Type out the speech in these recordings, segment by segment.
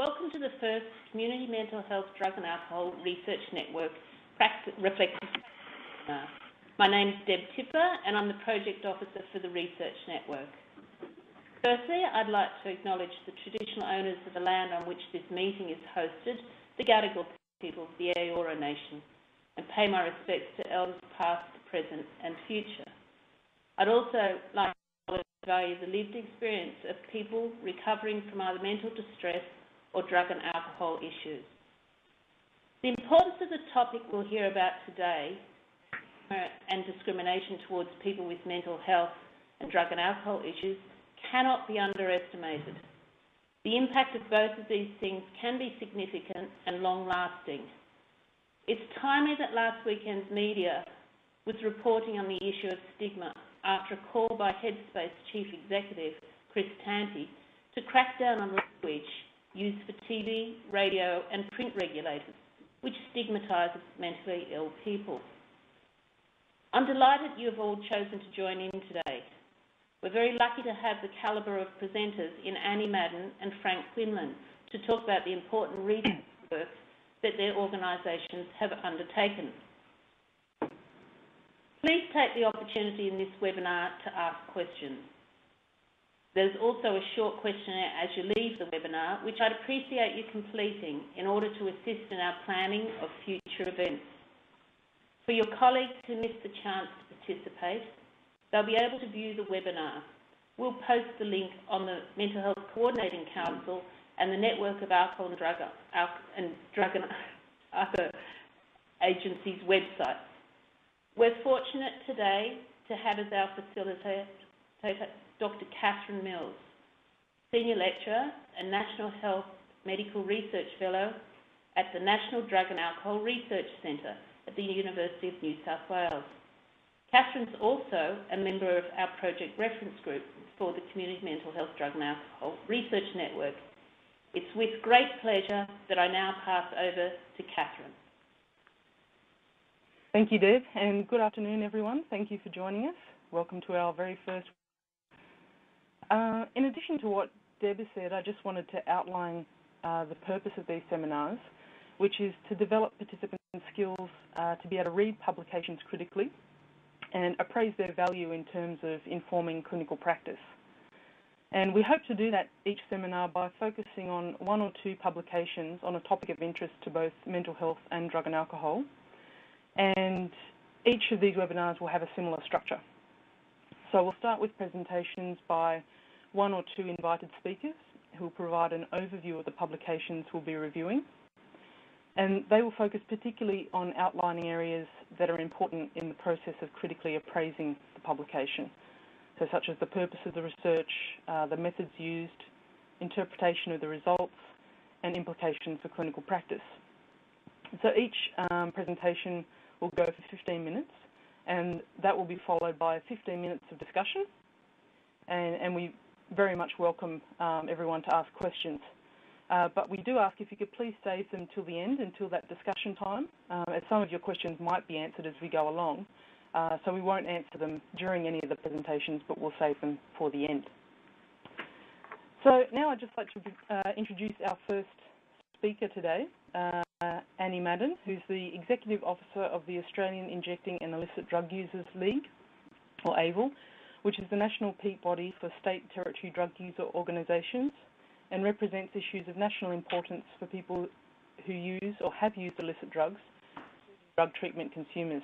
Welcome to the first Community Mental Health Drug and Alcohol Research Network Reflective My name is Deb Tipper and I'm the Project Officer for the Research Network. Firstly, I'd like to acknowledge the traditional owners of the land on which this meeting is hosted, the Gadigal people of the Eora Nation, and pay my respects to elders past, present and future. I'd also like to value the lived experience of people recovering from either mental distress or drug and alcohol issues. The importance of the topic we'll hear about today and discrimination towards people with mental health and drug and alcohol issues cannot be underestimated. The impact of both of these things can be significant and long-lasting. It's timely that last weekend's media was reporting on the issue of stigma after a call by Headspace Chief Executive Chris Tanti to crack down on language used for TV, radio and print regulators, which stigmatises mentally ill people. I'm delighted you have all chosen to join in today. We're very lucky to have the calibre of presenters in Annie Madden and Frank Quinlan to talk about the important research work that their organisations have undertaken. Please take the opportunity in this webinar to ask questions. There's also a short questionnaire as you leave the webinar, which I'd appreciate you completing in order to assist in our planning of future events. For your colleagues who missed the chance to participate, they'll be able to view the webinar. We'll post the link on the Mental Health Coordinating Council and the Network of Alcohol and Drug, and Drug and Other Agencies websites. We're fortunate today to have as our facilitator Dr. Catherine Mills, Senior Lecturer and National Health Medical Research Fellow at the National Drug and Alcohol Research Centre at the University of New South Wales. Catherine's also a member of our project reference group for the Community Mental Health Drug and Alcohol Research Network. It's with great pleasure that I now pass over to Catherine. Thank you, Deb, and good afternoon, everyone. Thank you for joining us. Welcome to our very first. Uh, in addition to what Deb said, I just wanted to outline uh, the purpose of these seminars, which is to develop participants' skills uh, to be able to read publications critically and appraise their value in terms of informing clinical practice. And we hope to do that each seminar by focusing on one or two publications on a topic of interest to both mental health and drug and alcohol. And each of these webinars will have a similar structure. So we'll start with presentations by one or two invited speakers who will provide an overview of the publications we'll be reviewing. And they will focus particularly on outlining areas that are important in the process of critically appraising the publication, so such as the purpose of the research, uh, the methods used, interpretation of the results, and implications for clinical practice. So each um, presentation will go for 15 minutes, and that will be followed by 15 minutes of discussion, and, and we very much welcome um, everyone to ask questions. Uh, but we do ask if you could please save them till the end, until that discussion time, uh, as some of your questions might be answered as we go along. Uh, so we won't answer them during any of the presentations, but we'll save them for the end. So now I'd just like to uh, introduce our first speaker today, uh, Annie Madden, who's the Executive Officer of the Australian Injecting and Illicit Drug Users League, or AIVL, which is the national peak body for state territory drug user organisations and represents issues of national importance for people who use or have used illicit drugs, drug treatment consumers.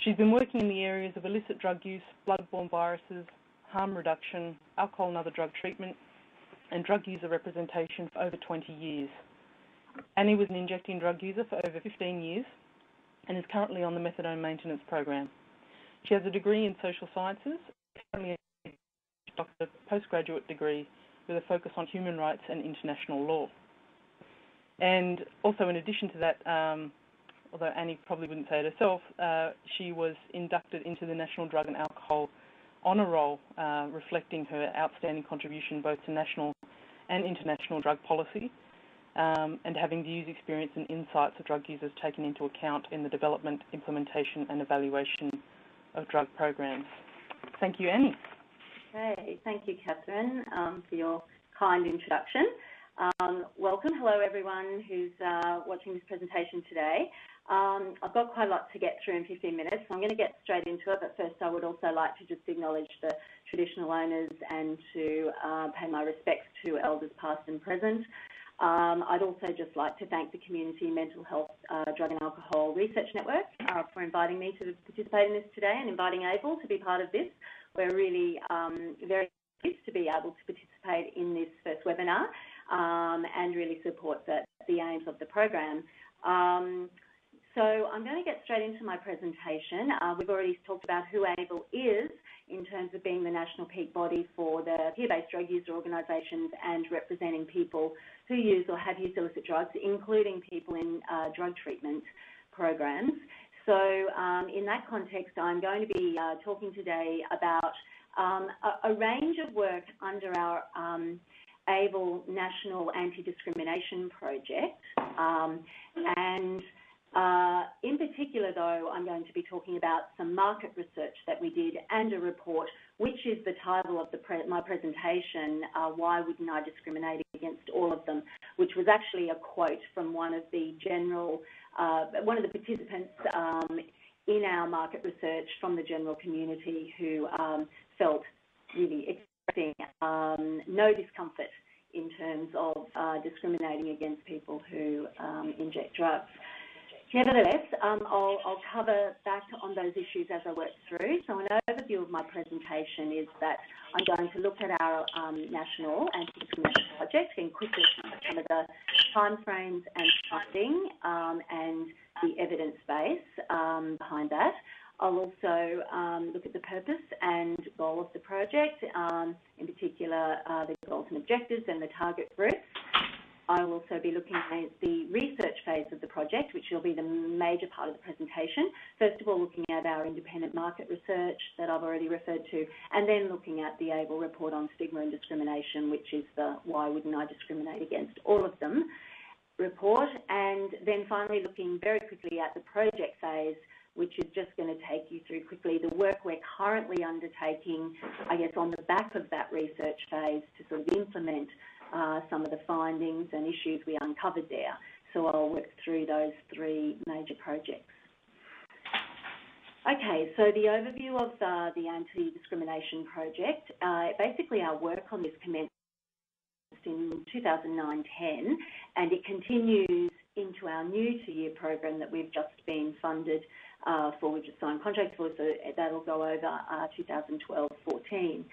She's been working in the areas of illicit drug use, bloodborne viruses, harm reduction, alcohol and other drug treatment, and drug user representation for over 20 years. Annie was an injecting drug user for over 15 years and is currently on the methadone maintenance program. She has a degree in social sciences, currently a postgraduate degree with a focus on human rights and international law. And also, in addition to that, um, although Annie probably wouldn't say it herself, uh, she was inducted into the National Drug and Alcohol Honour Roll, uh, reflecting her outstanding contribution both to national and international drug policy, um, and having views, experience and insights of drug users taken into account in the development, implementation and evaluation of drug programs. Thank you, Annie. Okay, thank you, Catherine, um, for your kind introduction. Um, welcome. Hello, everyone who's uh, watching this presentation today. Um, I've got quite a lot to get through in 15 minutes, so I'm going to get straight into it. But first, I would also like to just acknowledge the traditional owners and to uh, pay my respects to elders past and present. Um, I'd also just like to thank the Community Mental Health, uh, Drug and Alcohol Research Network uh, for inviting me to participate in this today and inviting AIVL to be part of this. We're really um, very pleased to be able to participate in this first webinar um, and really support the, the, aims of the program. Um, so I'm going to get straight into my presentation. Uh, we've already talked about who AIVL is in terms of being the national peak body for the peer-based drug user organisations and representing people who use or have used illicit drugs, including people in uh, drug treatment programs. So um, in that context, I'm going to be uh, talking today about um, a, a, range of work under our um, AIVL National Anti-Discrimination Project. Um, and uh, in particular, though, I'm going to be talking about some market research that we did and a report, which is the title of pre my presentation, uh, Why Wouldn't I Discriminate Against All of Them, which was actually a quote from one of the general, uh, one of the participants um, in our market research from the general community who um, felt really expressing um, no discomfort in terms of uh, discriminating against people who um, inject drugs. Nevertheless, um, I'll, cover back on those issues as I work through. So an overview of my presentation is that I'm going to look at our um, national anti-discrimination project and quickly some of the timeframes and funding um, and the evidence base behind that. I'll also look at the purpose and goal of the project, in particular uh, the goals and objectives and the target groups. I will also be looking at the research phase of the project, which will be the major part of the presentation. First of all, looking at our independent market research that I've already referred to, and then looking at the AIVL report on stigma and discrimination, which is the Why Wouldn't I Discriminate Against All of Them report, and then finally looking very quickly at the project phase, which is just going to take you through quickly the work we're currently undertaking, I guess, on the back of that research phase to sort of implement some of the findings and issues we uncovered there. So I'll work through those three major projects. Okay, so the overview of uh, the Anti-Discrimination Project. Uh, basically, our work on this commenced in 2009-10, and it continues into our new two-year program that we've just been funded uh, for, we've just signed contracts for, so that'll go over 2012-14.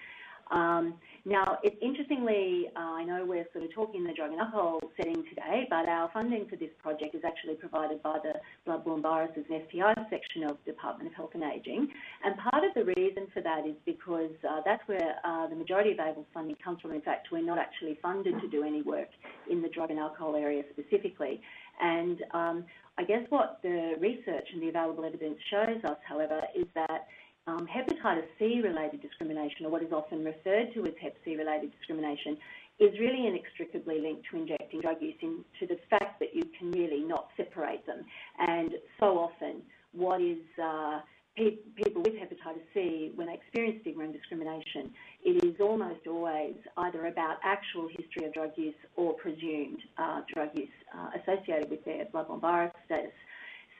Um, now, it, interestingly, uh, I know we're sort of talking in the drug and alcohol setting today, but our funding for this project is actually provided by the Bloodborne Viruses and STI section of Department of Health and Ageing. And part of the reason for that is because uh, that's where uh, the majority of AIVL funding comes from. In fact, we're not actually funded to do any work in the drug and alcohol area specifically. And um, I guess what the research and the available evidence shows us, however, is that um, hepatitis C related discrimination, or what is often referred to as hep C related discrimination, is really inextricably linked to injecting drug use into the fact that you can really not separate them. And so often, what is uh, pe people with hepatitis C, when they experience stigma and discrimination, it is almost always either about actual history of drug use or presumed uh, drug use uh, associated with their bloodborne virus status.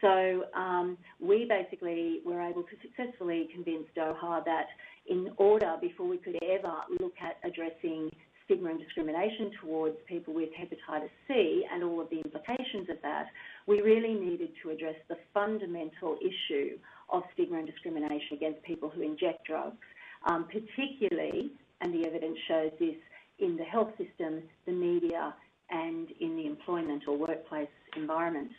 So um, we basically were able to successfully convince DOHA that in order, before we could ever look at addressing stigma and discrimination towards people with hepatitis C and all of the implications of that, we really needed to address the fundamental issue of stigma and discrimination against people who inject drugs, um, particularly, and the evidence shows this, in the health system, the media, and in the employment or workplace environment.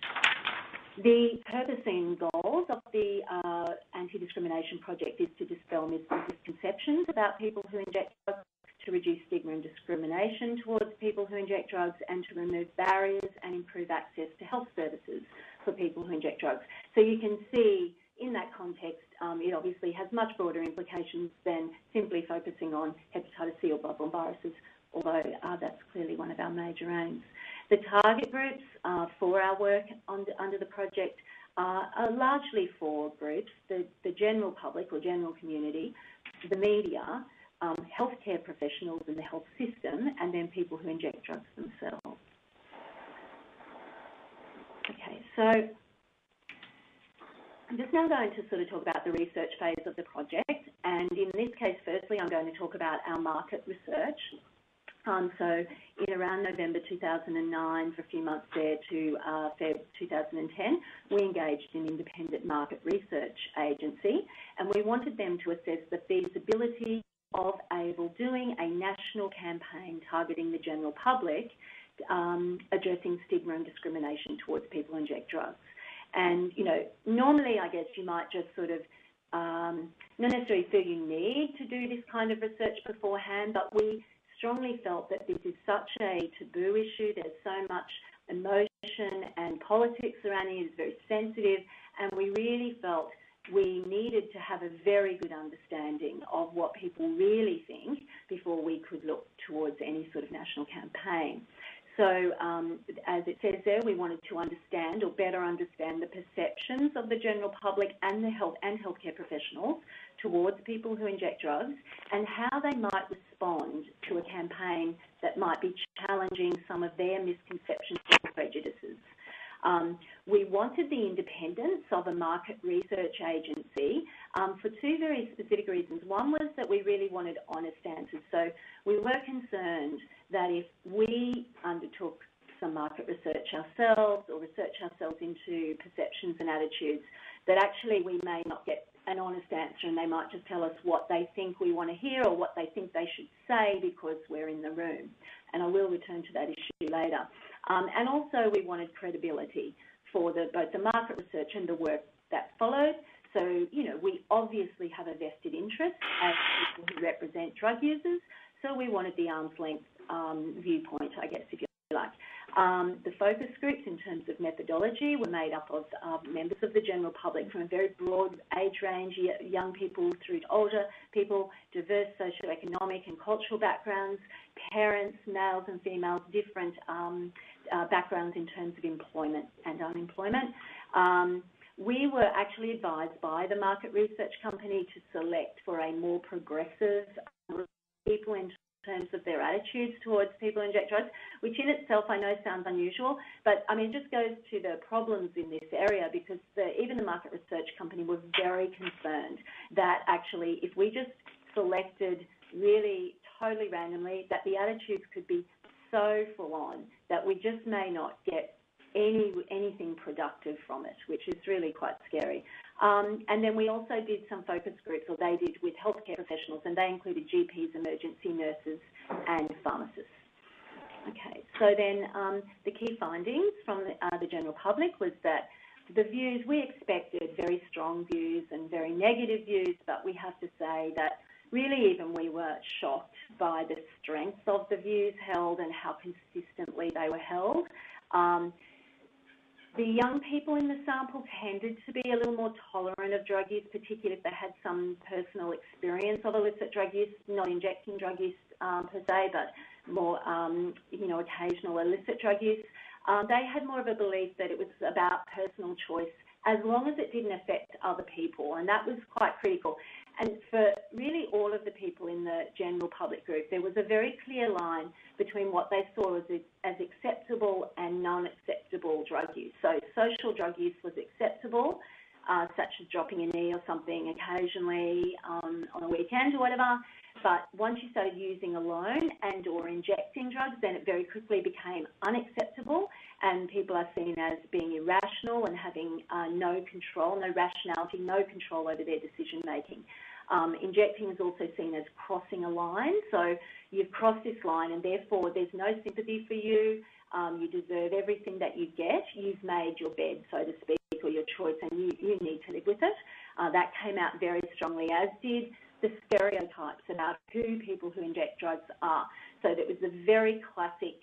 The purpose and goals of the uh, Anti-Discrimination Project is to dispel misconceptions about people who inject drugs, to reduce stigma and discrimination towards people who inject drugs, and to remove barriers and improve access to health services for people who inject drugs. So you can see in that context, um, it obviously has much broader implications than simply focusing on hepatitis C or bloodborne viruses, although uh, that's clearly one of our major aims. The target groups uh, for our work under, the project are largely four groups, the, general public or general community, the media, um, healthcare professionals in the health system, and then people who inject drugs themselves. Okay, so I'm just now going to sort of talk about the research phase of the project, and in this case, firstly, I'm going to talk about our market research. Um, so in around November 2009, for a few months there to uh, Feb 2010, we engaged an independent market research agency, and we wanted them to assess the feasibility of AIVL doing a national campaign targeting the general public, um, addressing stigma and discrimination towards people who inject drugs. And, you know, normally I guess you might just sort of um, not necessarily feel you need to do this kind of research beforehand, but we strongly felt that this is such a taboo issue. There's so much emotion and politics surrounding it. It's very sensitive, and we really felt we needed to have a very good understanding of what people really think before we could look towards any sort of national campaign. So, um, as it says there, we wanted to understand or better understand the perceptions of the general public and the health and healthcare professionals towards people who inject drugs and how they might respond to a campaign that might be challenging some of their misconceptions and prejudices. Um, we wanted the independence of a market research agency um, for two very specific reasons. One was that we really wanted honest answers. So we were concerned that if we undertook some market research ourselves or research ourselves into perceptions and attitudes, that actually we may not get an honest answer and they might just tell us what they think we want to hear or what they think they should say because we're in the room. And I will return to that issue later. Um, and also we wanted credibility for the, both the market research and the work that followed. So, you know, we obviously have a vested interest as people who represent drug users, so we wanted the arm's length um, viewpoint, I guess, if you like. Um, the focus groups, in terms of methodology, were made up of uh, members of the general public from a very broad age range, young people through to older people, diverse socioeconomic and cultural backgrounds, parents, males and females, different um, uh, backgrounds in terms of employment and unemployment. Um, we were actually advised by the market research company to select for a more progressive people in terms of their attitudes towards people who inject drugs, which in itself I know sounds unusual, but I mean, it just goes to the problems in this area because the, even the market research company was very concerned that actually if we just selected really totally randomly, that the attitudes could be so full on that we just may not get any anything productive from it, which is really quite scary. Um, and then we also did some focus groups, or they did, with healthcare professionals, and they included GPs, emergency nurses, and pharmacists. Okay, so then um, the key findings from the, uh, the general public was that the views, we expected very strong views and very negative views, but we have to say that really even we were shocked by the strength of the views held and how consistently they were held. Um, the young people in the sample tended to be a little more tolerant of drug use, particularly if they had some personal experience of illicit drug use, not injecting drug use um, per se, but more, um, you know, occasional illicit drug use. Um, they had more of a belief that it was about personal choice as long as it didn't affect other people, and that was quite critical. And for really all of the people in the general public group, there was a very clear line between what they saw as, as acceptable and non-acceptable drug use. So social drug use was acceptable, uh, such as dropping a knee or something occasionally um, on a weekend or whatever. But once you started using alone and or injecting drugs, then it very quickly became unacceptable and people are seen as being irrational and having uh, no control, no rationality, no control over their decision making. Um, injecting is also seen as crossing a line. So you've crossed this line and therefore there's no sympathy for you. Um, you deserve everything that you get. You've made your bed, so to speak, or your choice, and you, you need to live with it. Uh, that came out very strongly, as did the stereotypes about who people who inject drugs are. So that was a very classic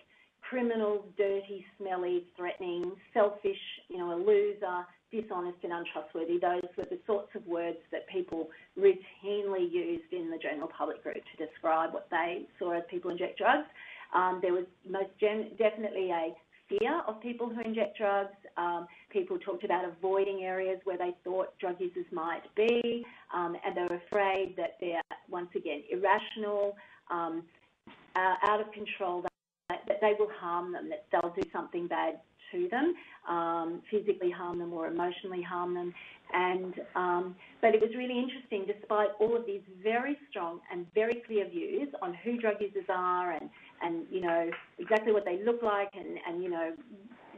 criminal, dirty, smelly, threatening, selfish, you know, a loser, dishonest and untrustworthy. Those were the sorts of words that people routinely used in the general public group to describe what they saw as people inject drugs. Um, there was most definitely a fear of people who inject drugs. Um, people talked about avoiding areas where they thought drug users might be, um, and they were afraid that they're, once again, irrational, um, uh, out of control, that, that they will harm them, that they'll do something bad to them, um, physically harm them or emotionally harm them. And um, but it was really interesting, despite all of these very strong and very clear views on who drug users are and and you know exactly what they look like and and you know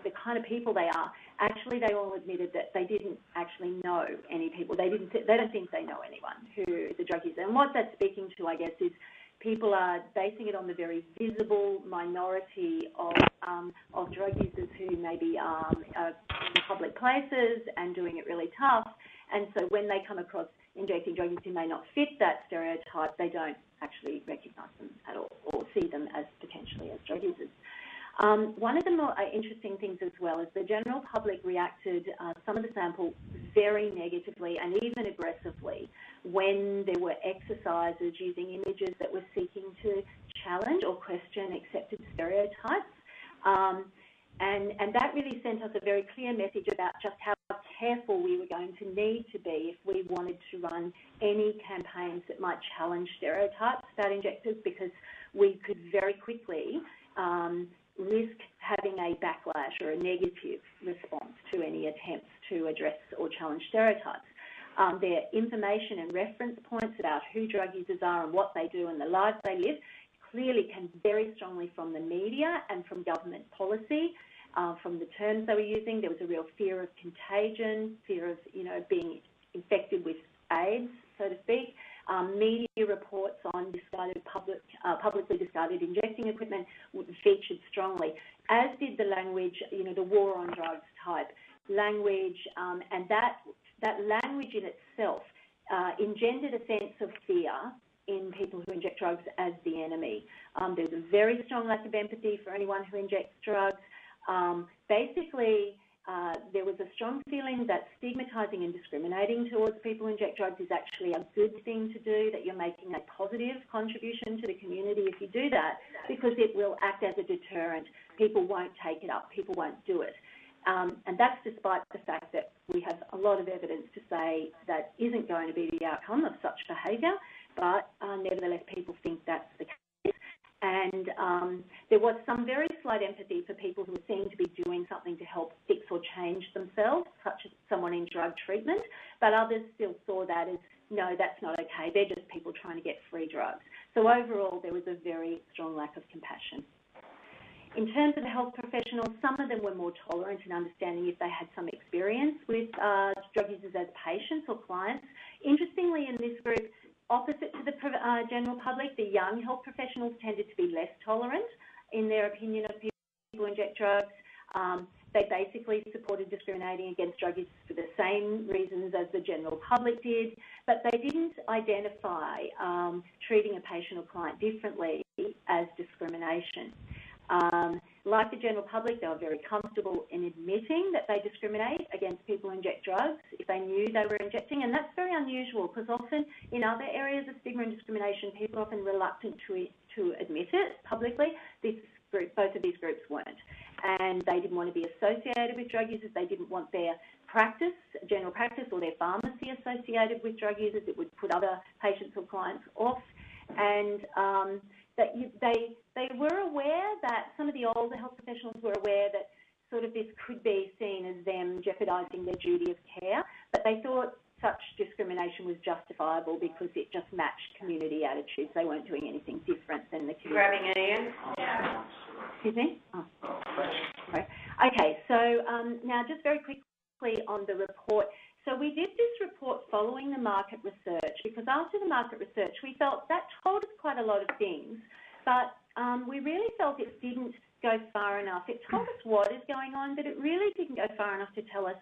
the kind of people they are. Actually, they all admitted that they didn't actually know any people. They didn't. They don't think they know anyone who is a drug user. And what that's speaking to, I guess, is people are basing it on the very visible minority of, um, of drug users who maybe um, are in public places and doing it really tough. And so when they come across injecting drug users who may not fit that stereotype, they don't actually recognise them at all or see them as potentially as drug users. Um, one of the more uh, interesting things as well is the general public reacted, uh, some of the sample, very negatively and even aggressively when there were exercises using images that were seeking to challenge or question accepted stereotypes. Um, and, and that really sent us a very clear message about just how careful we were going to need to be if we wanted to run any campaigns that might challenge stereotypes about injectors because we could very quickly um, risk having a backlash or a negative response to any attempts to address or challenge stereotypes. Um, their information and reference points about who drug users are and what they do and the lives they live clearly came very strongly from the media and from government policy. Uh, from the terms they were using, there was a real fear of contagion, fear of you know being infected with AIDS, so to speak. Um, media reports on discarded public, uh, publicly discarded injecting equipment featured strongly, as did the language, you know, the war on drugs type language, um, and that that language in itself uh, engendered a sense of fear in people who inject drugs as the enemy. Um, there's a very strong lack of empathy for anyone who injects drugs. Um, basically, uh, there was a strong feeling that stigmatising and discriminating towards people who inject drugs is actually a good thing to do, that you're making a positive contribution to the community if you do that, because it will act as a deterrent. People won't take it up, people won't do it. Um, and that's despite the fact that we have a lot of evidence to say that isn't going to be the outcome of such behaviour, but uh, nevertheless people think that's the case. And um, there was some very slight empathy for people who seen to be doing something to help fix or change themselves, such as someone in drug treatment, but others still saw that as, no, that's not okay, they're just people trying to get free drugs. So overall, there was a very strong lack of compassion. In terms of the health professionals, some of them were more tolerant and understanding if they had some experience with uh, drug users as patients or clients. Interestingly, in this group, opposite to the uh, general public, the young health professionals tended to be less tolerant in their opinion of people who inject drugs. Um, they basically supported discriminating against drug users for the same reasons as the general public did, but they didn't identify um, treating a patient or client differently as discrimination. Um, like the general public, they were very comfortable in admitting that they discriminate against people who inject drugs if they knew they were injecting, and that's very unusual because often in other areas of stigma and discrimination, people are often reluctant to, to admit it publicly. This group, both of these groups weren't. And they didn't want to be associated with drug users. They didn't want their practice, general practice, or their pharmacy associated with drug users. It would put other patients or clients off. And um, that you, they they were aware that some of the older health professionals were aware that sort of this could be seen as them jeopardising their duty of care, but they thought such discrimination was justifiable because it just matched community attitudes. They weren't doing anything different than the community. Grabbing Ian? Yeah. Excuse me? Oh. Okay. okay, so um, now just very quickly on the report. So we did this report following the market research because after the market research, we felt that told us quite a lot of things, but um, we really felt it didn't go far enough. It told us what is going on, but it really didn't go far enough to tell us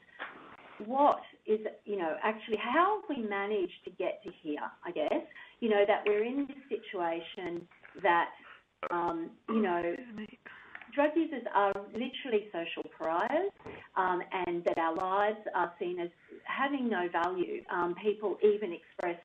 what is, you know, actually how we managed to get to here, I guess, you know, that we're in this situation that, um, you know, drug users are literally social pariahs um, and that our lives are seen as having no value. Um, people even express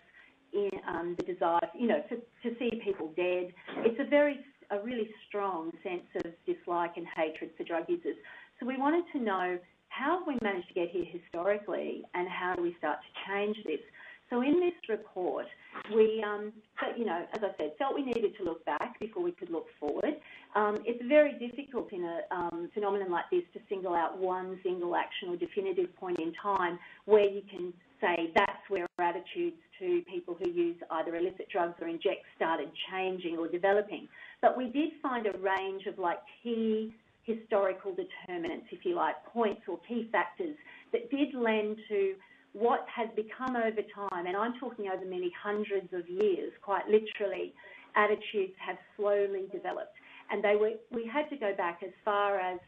in, um, the desire, you know, to, to see people dead. It's a very, a really strong sense of dislike and hatred for drug users. So we wanted to know how we managed to get here historically and how do we start to change this? So in this report, we, um, you know, as I said, felt we needed to look back before we could look forward. Um, it's very difficult in a um, phenomenon like this to single out one single action or definitive point in time where you can say that's where our attitudes to people who use either illicit drugs or inject started changing or developing. But we did find a range of like key historical determinants, if you like, points or key factors that did lend to what has become over time, and I'm talking over many hundreds of years, quite literally, attitudes have slowly developed. And they were, we had to go back as far as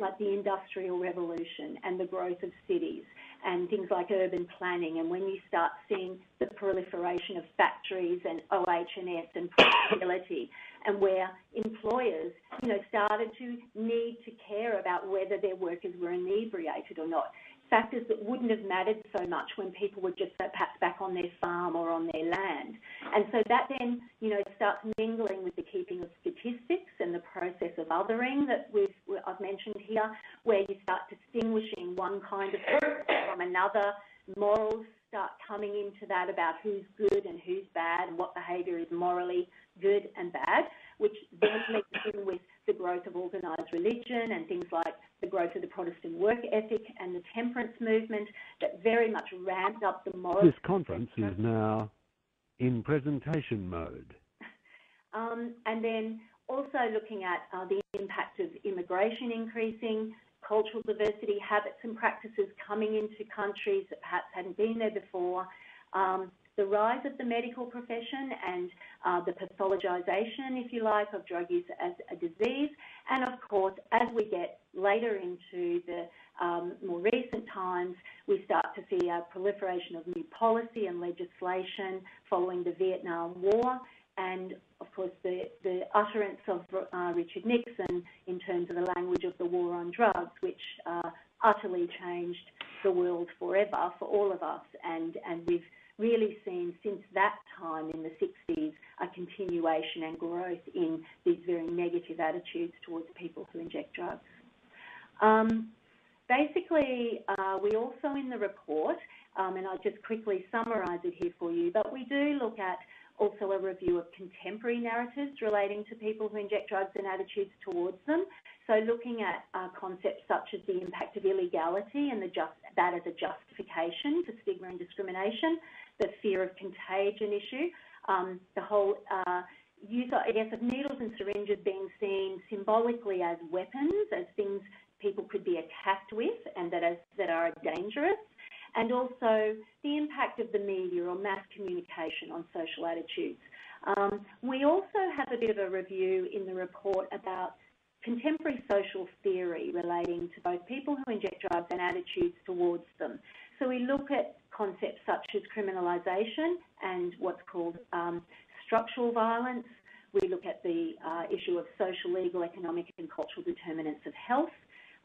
like the Industrial Revolution and the growth of cities and things like urban planning and when you start seeing the proliferation of factories and OH&S and profitability and where employers, you know, started to need to care about whether their workers were inebriated or not factors that wouldn't have mattered so much when people were just perhaps back on their farm or on their land. And so that then, you know, starts mingling with the keeping of statistics and the process of othering that we've, I've mentioned here, where you start distinguishing one kind of from another. Morals start coming into that about who's good and who's bad and what behaviour is morally good and bad, which then leads in with the growth of organised religion and things like the growth of the Protestant work ethic and the temperance movement that very much ramped up the moral. This conference is now in presentation mode. Um, and then also looking at uh, the impact of immigration increasing, cultural diversity, habits and practices coming into countries that perhaps hadn't been there before, um, the rise of the medical profession and uh, the pathologisation, if you like, of drug use as a disease. And of course, as we get later into the um, more recent times, we start to see a proliferation of new policy and legislation following the Vietnam War and of course the, the utterance of uh, Richard Nixon in terms of the language of the war on drugs, which uh, utterly changed the world forever for all of us. And, and we've really seen since that time in the 60s a continuation and growth in these very negative attitudes towards people who inject drugs. Um, basically, uh, we also in the report, um, and I'll just quickly summarise it here for you, but we do look at also a review of contemporary narratives relating to people who inject drugs and attitudes towards them. So looking at uh, concepts such as the impact of illegality and just, that as a justification for stigma and discrimination, the fear of contagion issue, um, the whole uh, use, I guess, of needles and syringes being seen symbolically as weapons, as things people could be attacked with and that, as, that are dangerous, and also the impact of the media or mass communication on social attitudes. Um, we also have a bit of a review in the report about contemporary social theory relating to both people who inject drugs and attitudes towards them. So we look at concepts such as criminalisation and what's called um, structural violence. We look at the uh, issue of social, legal, economic and cultural determinants of health,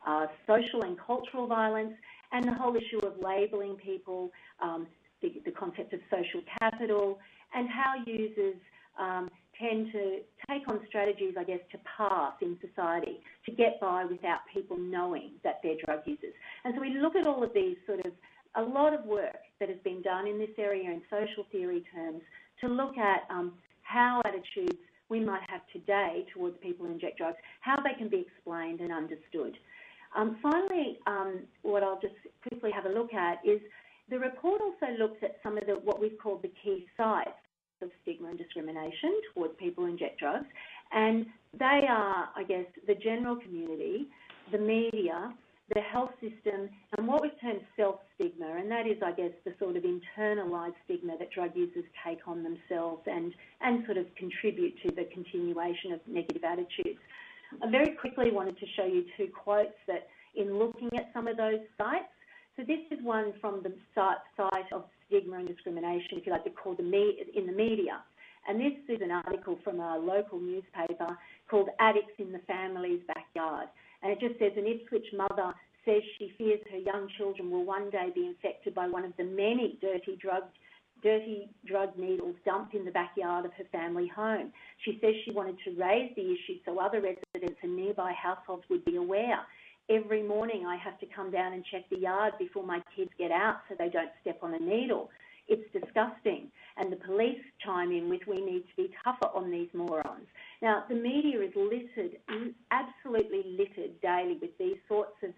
uh, social and cultural violence, and the whole issue of labelling people, um, the, the, concept of social capital, and how users um, tend to take on strategies, I guess, to pass in society, to get by without people knowing that they're drug users. And so we look at all of these sort of a lot of work that has been done in this area in social theory terms to look at um, how attitudes we might have today towards people who inject drugs, how they can be explained and understood. Um, finally, um, what I'll just quickly have a look at is the report also looks at some of the what we've called the key sites of stigma and discrimination towards people who inject drugs, and they are, I guess, the general community, the media, the health system, and what we've termed self-stigma, and that is, I guess, the sort of internalised stigma that drug users take on themselves and, and sort of contribute to the continuation of negative attitudes. I very quickly wanted to show you two quotes that, in looking at some of those sites, so this is one from the site of stigma and discrimination, if you like, called the me in the media. And this is an article from a local newspaper called Addicts in the Family's Backyard. And it just says an Ipswich mother says she fears her young children will one day be infected by one of the many dirty drug dirty drug needles dumped in the backyard of her family home. She says she wanted to raise the issue so other residents and nearby households would be aware. Every morning I have to come down and check the yard before my kids get out so they don't step on a needle. It's disgusting. And the police chime in with we need to be tougher on these morons. Now, the media is littered, absolutely littered daily with these sorts of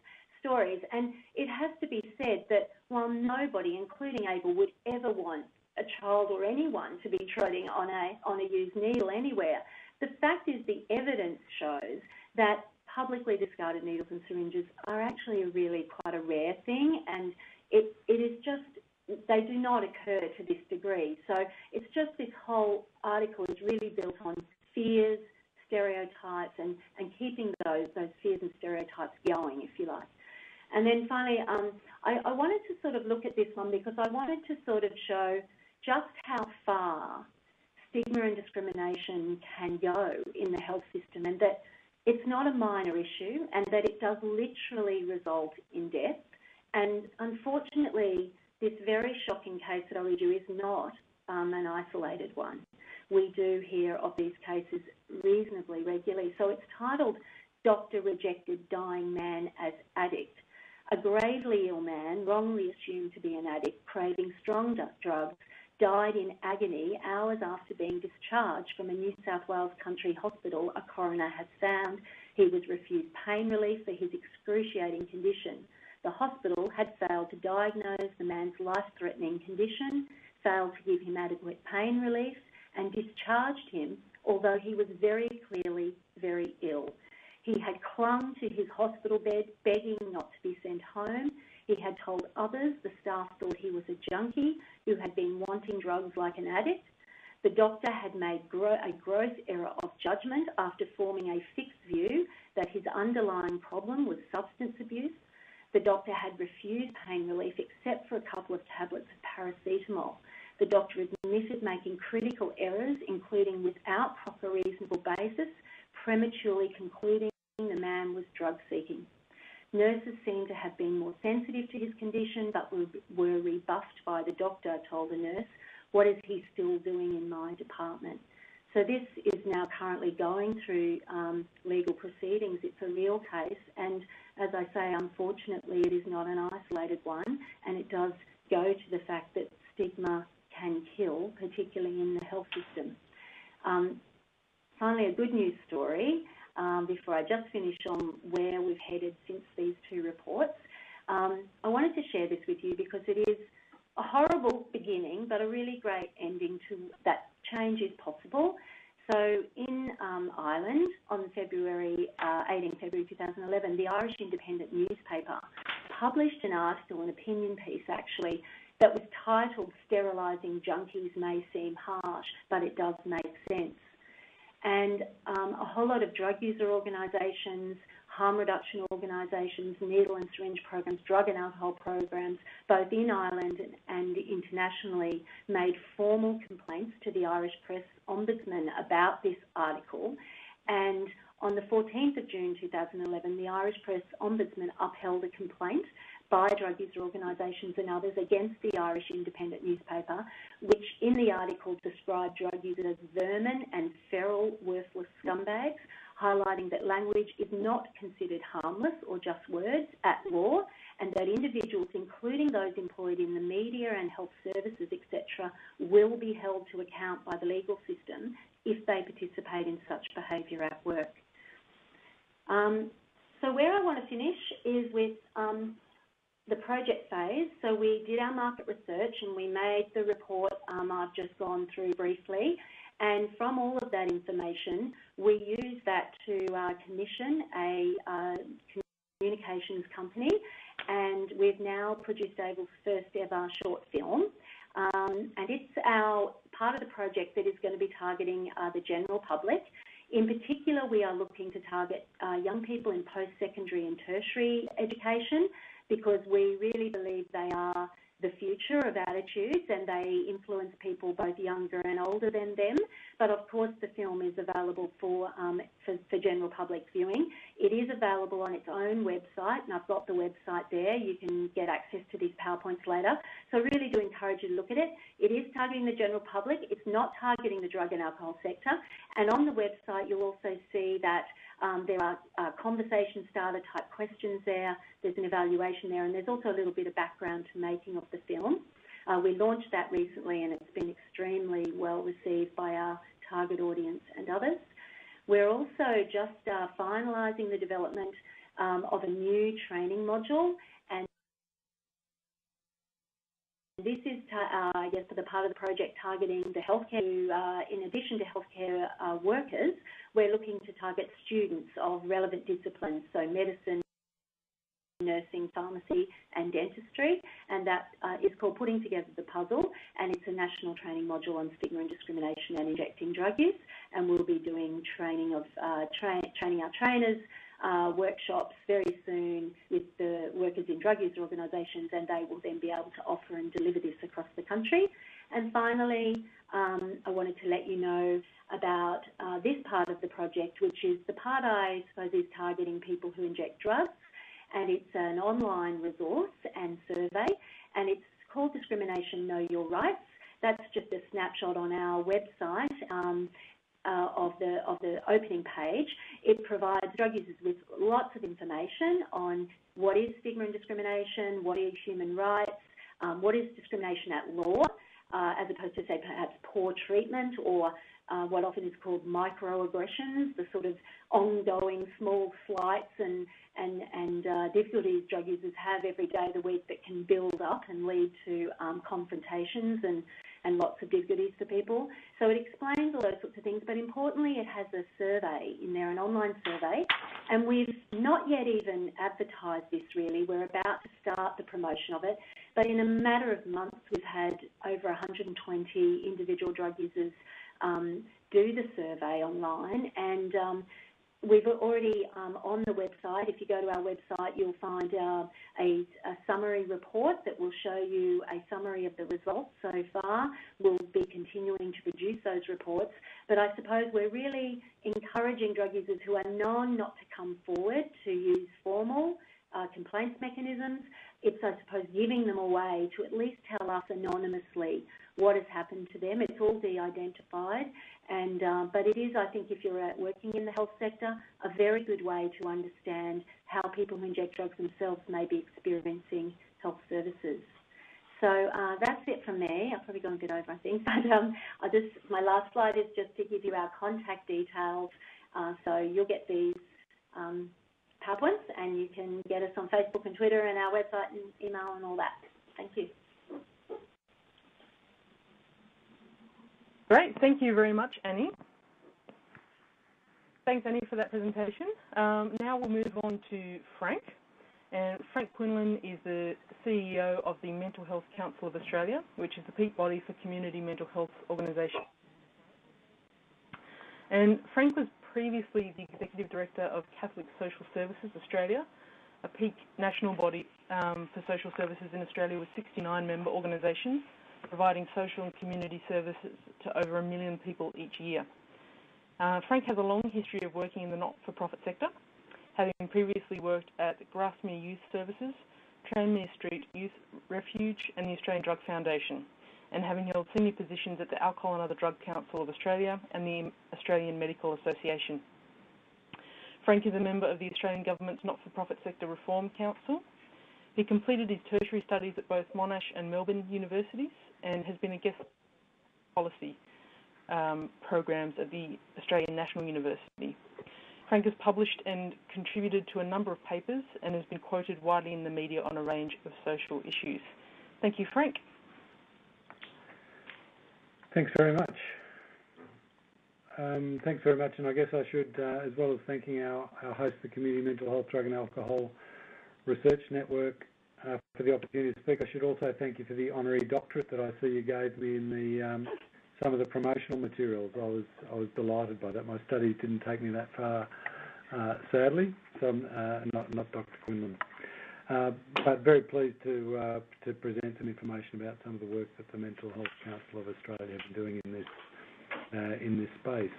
stories. And it has to be said that while nobody, including AIVL, would ever want a child or anyone to be treading on a, on a used needle anywhere, the fact is the evidence shows that publicly discarded needles and syringes are actually really quite a rare thing and it, it is just they do not occur to this degree. So it's just this whole article is really built on fears, stereotypes, and, and keeping those, those fears and stereotypes going, if you like. And then finally, um, I, I wanted to sort of look at this one because I wanted to sort of show just how far stigma and discrimination can go in the health system and that it's not a minor issue and that it does literally result in death. And unfortunately, this very shocking case read you is not um, an isolated one. We do hear of these cases reasonably regularly. So it's titled Doctor Rejected Dying Man as Addict. A gravely ill man, wrongly assumed to be an addict, craving strong drugs, died in agony hours after being discharged from a New South Wales country hospital. A coroner has found he was refused pain relief for his excruciating condition. The hospital had failed to diagnose the man's life-threatening condition, failed to give him adequate pain relief, and discharged him, although he was very clearly very ill. He had clung to his hospital bed, begging not to be sent home. He had told others the staff thought he was a junkie who had been wanting drugs like an addict. The doctor had made gro a gross error of judgment after forming a fixed view that his underlying problem was substance abuse. The doctor had refused pain relief except for a couple of tablets of paracetamol. The doctor admitted making critical errors, including without proper reasonable basis, prematurely concluding the man was drug seeking. Nurses seemed to have been more sensitive to his condition but were, were rebuffed by the doctor, told the nurse. What is he still doing in my department? So this is now currently going through um, legal proceedings. It's a real case, and as I say, unfortunately, it is not an isolated one, and it does go to the fact that stigma can kill, particularly in the health system. Um, finally, a good news story um, before I just finish on where we've headed since these two reports. Um, I wanted to share this with you because it is a horrible beginning, but a really great ending to that change is possible. So in um, Ireland, on February, uh, 18 February 2011, the Irish Independent newspaper published an article, an opinion piece actually, that was titled Sterilising Junkies May Seem Harsh, but it does make sense. And um, a whole lot of drug user organisations, harm reduction organisations, needle and syringe programs, drug and alcohol programs, both in Ireland and internationally, made formal complaints to the Irish Press Ombudsman about this article. And on the 14th of June 2011, the Irish Press Ombudsman upheld a complaint by drug user organisations and others against the Irish Independent newspaper, which in the article described drug users as vermin and feral, worthless scumbags highlighting that language is not considered harmless or just words at law, and that individuals, including those employed in the media and health services, etc., will be held to account by the legal system if they participate in such behaviour at work. Um, so where I want to finish is with um, the project phase. So we did our market research and we made the report um, I've just gone through briefly. And from all of that information, we use that to uh, commission a uh, communications company, and we've now produced AIVL's first ever short film. Um, and it's our part of the project that is going to be targeting uh, the general public. In particular, we are looking to target uh, young people in post-secondary and tertiary education because we really believe they are the future of attitudes and they influence people both younger and older than them. But of course, the film is available for, um, for, for, general public viewing. It is available on its own website, and I've got the website there. You can get access to these PowerPoints later. So I really do encourage you to look at it. It is targeting the general public. It's not targeting the drug and alcohol sector. And on the website, you'll also see that um, there are uh, conversation starter type questions there. There's an evaluation there, and there's also a little bit of background to making of the film. Uh, we launched that recently, and it's been extremely well received by our target audience and others. We're also just uh, finalising the development um, of a new training module, and this is, uh, I guess, for the part of the project targeting the healthcare. Uh, in addition to healthcare uh, workers, we're looking to target students of relevant disciplines, so medicine, nursing, pharmacy and dentistry, and that uh, is called Putting Together the Puzzle, and it's a national training module on stigma and discrimination and injecting drug use, and we'll be doing training of uh, tra training our trainers, uh, workshops very soon with the workers in drug user organisations, and they will then be able to offer and deliver this across the country. And finally, um, I wanted to let you know about uh, this part of the project, which is the part I suppose is targeting people who inject drugs, and it's an online resource and survey, and it's called Discrimination Know Your Rights. That's just a snapshot on our website. Um, uh, of the of the opening page, it provides drug users with lots of information on what is stigma and discrimination, what is human rights, um, what is discrimination at law, as opposed to say perhaps poor treatment or uh, what often is called microaggressions, the sort of ongoing small slights and and, and uh, difficulties drug users have every day of the week that can build up and lead to um, confrontations and, and lots of difficulties for people. So it explains all those sorts of things, but importantly, it has a survey in there, an online survey, and we've not yet even advertised this really. We're about to start the promotion of it, but in a matter of months, we've had over 120 individual drug users um, do the survey online, and um, we've already um, on the website. If you go to our website, you'll find uh, a, a, summary report that will show you a summary of the results so far. We'll be continuing to produce those reports, but I suppose we're really encouraging drug users who are known not to come forward to use formal uh, complaints mechanisms. It's, I suppose, giving them a way to at least tell us anonymously what has happened to them. It's all de-identified, and uh, but it is, I think, if you're uh, working in the health sector, a very good way to understand how people who inject drugs themselves may be experiencing health services. So uh, that's it from me. I've probably gone a bit over, I think, but um, I just my last slide is just to give you our contact details. Uh, so you'll get these um, PowerPoints, and you can get us on Facebook and Twitter and our website and email and all that. Thank you. Great. Thank you very much, Annie. Thanks, Annie, for that presentation. Um, now we'll move on to Frank. And Frank Quinlan is the CEO of the Mental Health Council of Australia, which is the peak body for community mental health organisations. And Frank was previously the Executive Director of Catholic Social Services Australia, a peak national body um, for social services in Australia with 69 member organisations providing social and community services to over a million people each year. Uh, Frank has a long history of working in the not-for-profit sector, having previously worked at Grasmere Youth Services, Tranmere Street Youth Refuge and the Australian Drug Foundation, and having held senior positions at the Alcohol and Other Drug Council of Australia and the Australian Medical Association. Frank is a member of the Australian Government's Not-for-Profit Sector Reform Council. He completed his tertiary studies at both Monash and Melbourne universities and has been a guest policy um, programs at the Australian National University. Frank has published and contributed to a number of papers and has been quoted widely in the media on a range of social issues. Thank you, Frank. Thanks very much. Um, thanks very much, and I guess I should, uh, as well as thanking our, our host, the Community Mental Health, Drug and Alcohol Research Network, uh, for the opportunity to speak. I should also thank you for the honorary doctorate that I see you gave me in the um, some of the promotional materials. I was I was delighted by that. My studies didn't take me that far, uh, sadly. So I'm uh, not not Dr. Quinlan. Uh, but very pleased to uh, to present some information about some of the work that the Mental Health Council of Australia have been doing in this uh, space.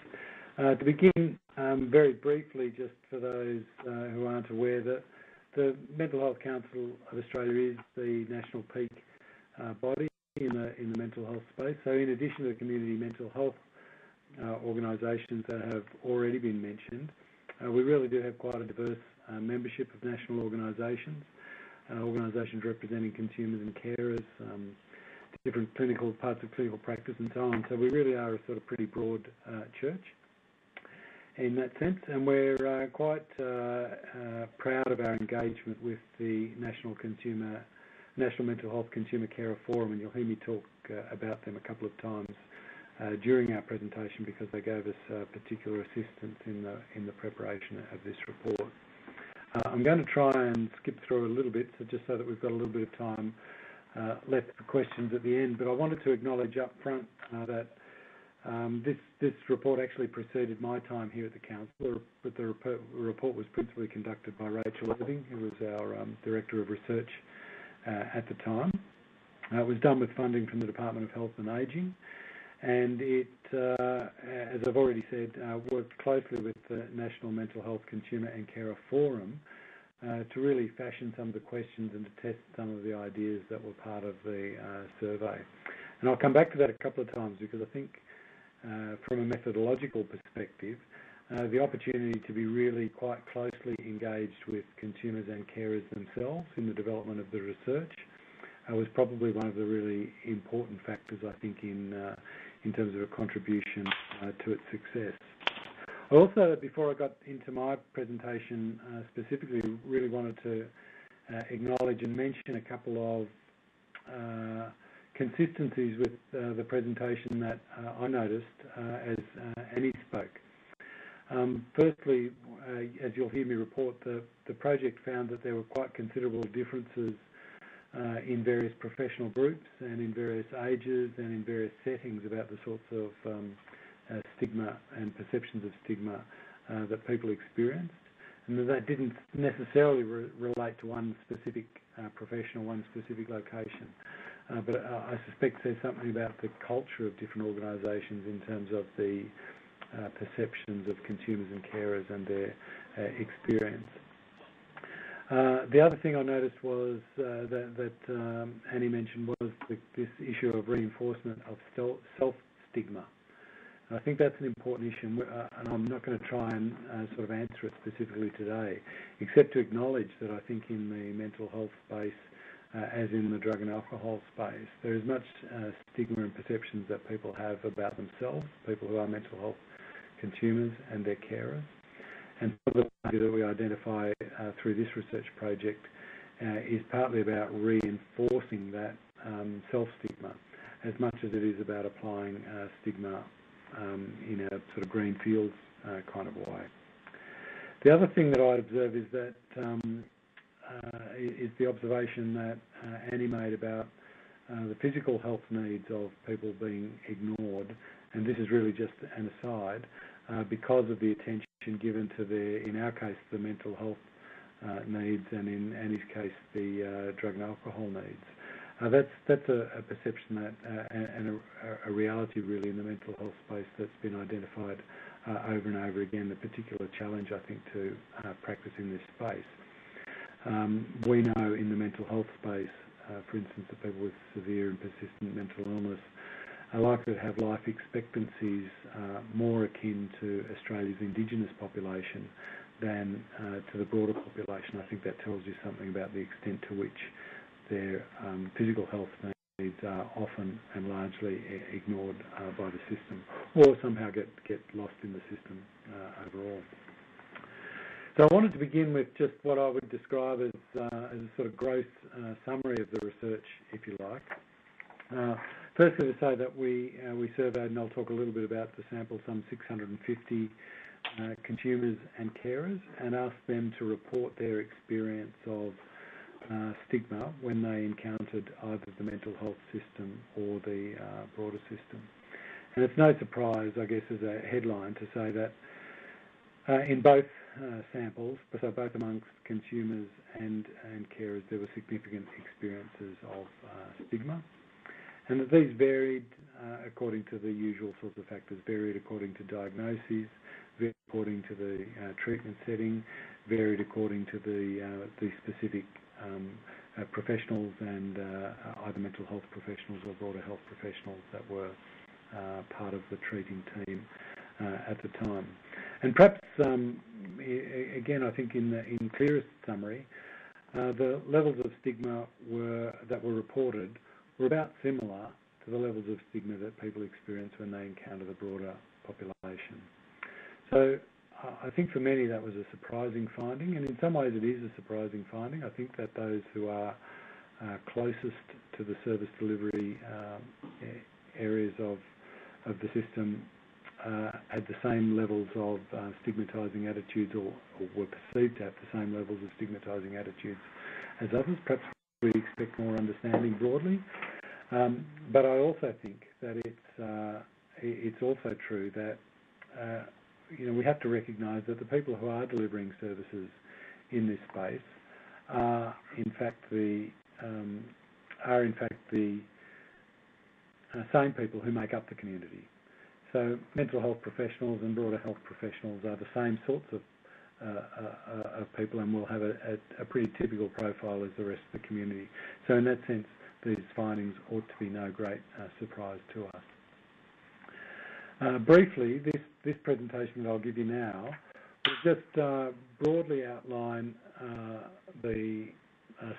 To begin, um, very briefly, just for those who aren't aware, that the Mental Health Council of Australia is the national peak body in the in the mental health space. So, in addition to the community mental health organisations that have already been mentioned, we really do have quite a diverse membership of national organisations uh, organisations representing consumers and carers, um, different clinical parts of clinical practice and so on. So we really are a sort of pretty broad uh, church in that sense, and we're uh, quite uh, uh, proud of our engagement with the National Consumer, National Mental Health Consumer Carer Forum, and you'll hear me talk uh, about them a couple of times during our presentation because they gave us particular assistance in the in the preparation of this report. Uh, I'm going to try and skip through a little bit, so just so that we've got a little bit of time uh, left for questions at the end. But I wanted to acknowledge up front uh, that um, this, this report actually preceded my time here at the Council, but the report was principally conducted by Rachel Irving, who was our um, Director of Research at the time. It was done with funding from the Department of Health and Ageing, and it, uh, as I've already said, uh, worked closely with the National Mental Health Consumer and Carer Forum uh, to really fashion some of the questions and to test some of the ideas that were part of the survey. And I'll come back to that a couple of times because I think from a methodological perspective, the opportunity to be really quite closely engaged with consumers and carers themselves in the development of the research was probably one of the really important factors, I think, in in terms of a contribution uh, to its success. I also, before I got into my presentation uh, specifically, really wanted to uh, acknowledge and mention a couple of consistencies with the presentation that I noticed as Annie spoke. Um, firstly, as you'll hear me report, the, project found that there were quite considerable differences in various professional groups and in various ages and in various settings about the sorts of um, uh, stigma and perceptions of stigma uh, that people experienced. And that, didn't necessarily re relate to one specific uh, profession or one specific location. Uh, but I suspect there's something about the culture of different organisations in terms of the uh, perceptions of consumers and carers and their experience. Uh, the other thing I noticed was uh, that, um, Annie mentioned was this issue of reinforcement of self-stigma. I think that's an important issue, uh, and I'm not going to try and uh, sort of answer it specifically today, except to acknowledge that I think in the mental health space, uh, as in the drug and alcohol space, there is much uh, stigma and perceptions that people have about themselves, people who are mental health consumers and their carers. And the that we identify uh, through this research project uh, is partly about reinforcing that um, self-stigma as much as it is about applying uh, stigma um, in a sort of green fields uh, kind of way. The other thing that I'd observe is that um, uh, is the observation that uh, Annie made about the physical health needs of people being ignored, and this is really just an aside, because of the attention given to their, in our case, the mental health uh, needs, and in Annie's case, the uh, drug and alcohol needs. Uh, that's a, perception that and a, reality really in the mental health space that's been identified over and over again. The particular challenge I think to practice in this space. Um, we know in the mental health space, for instance, that people with severe and persistent mental illness are likely to have life expectancies uh, more akin to Australia's Indigenous population than uh, to the broader population. I think that tells you something about the extent to which their um, physical health needs are often and largely ignored uh, by the system or somehow get, get lost in the system uh, overall. So I wanted to begin with just what I would describe as, uh, as a sort of gross uh, summary of the research, if you like. Firstly, to say that we uh, we surveyed, and I'll talk a little bit about the sample, some 650 uh, consumers and carers, and asked them to report their experience of uh, stigma when they encountered either the mental health system or the broader system. And it's no surprise, I guess, as a headline to say that in both samples, so both amongst consumers and, and carers, there were significant experiences of stigma, and these varied uh, according to the usual sorts of factors, varied according to diagnoses, varied according to the uh, treatment setting, varied according to the, uh, the specific um, professionals and either mental health professionals or broader health professionals that were part of the treating team at the time. And perhaps, um, again, I think in the in clearest summary, uh, the levels of stigma were that were reported were about similar to the levels of stigma that people experience when they encounter the broader population. So I think for many that was a surprising finding, and in some ways it is a surprising finding. I think that those who are uh, closest to the service delivery uh, areas of of the system uh, had the same levels of uh, stigmatising attitudes or, or, were perceived to have the same levels of stigmatising attitudes as others. Perhaps we expect more understanding broadly. Um, but I also think that it's, uh, it's also true that uh, you know, we have to recognise that the people who are delivering services in this space are in fact the um, are in fact the uh, same people who make up the community. So mental health professionals and broader health professionals are the same sorts of, of people and will have a, a, a, pretty typical profile as the rest of the community. So in that sense, these findings ought to be no great uh, surprise to us. Uh, briefly, this, this presentation that I'll give you now will just uh, broadly outline uh, the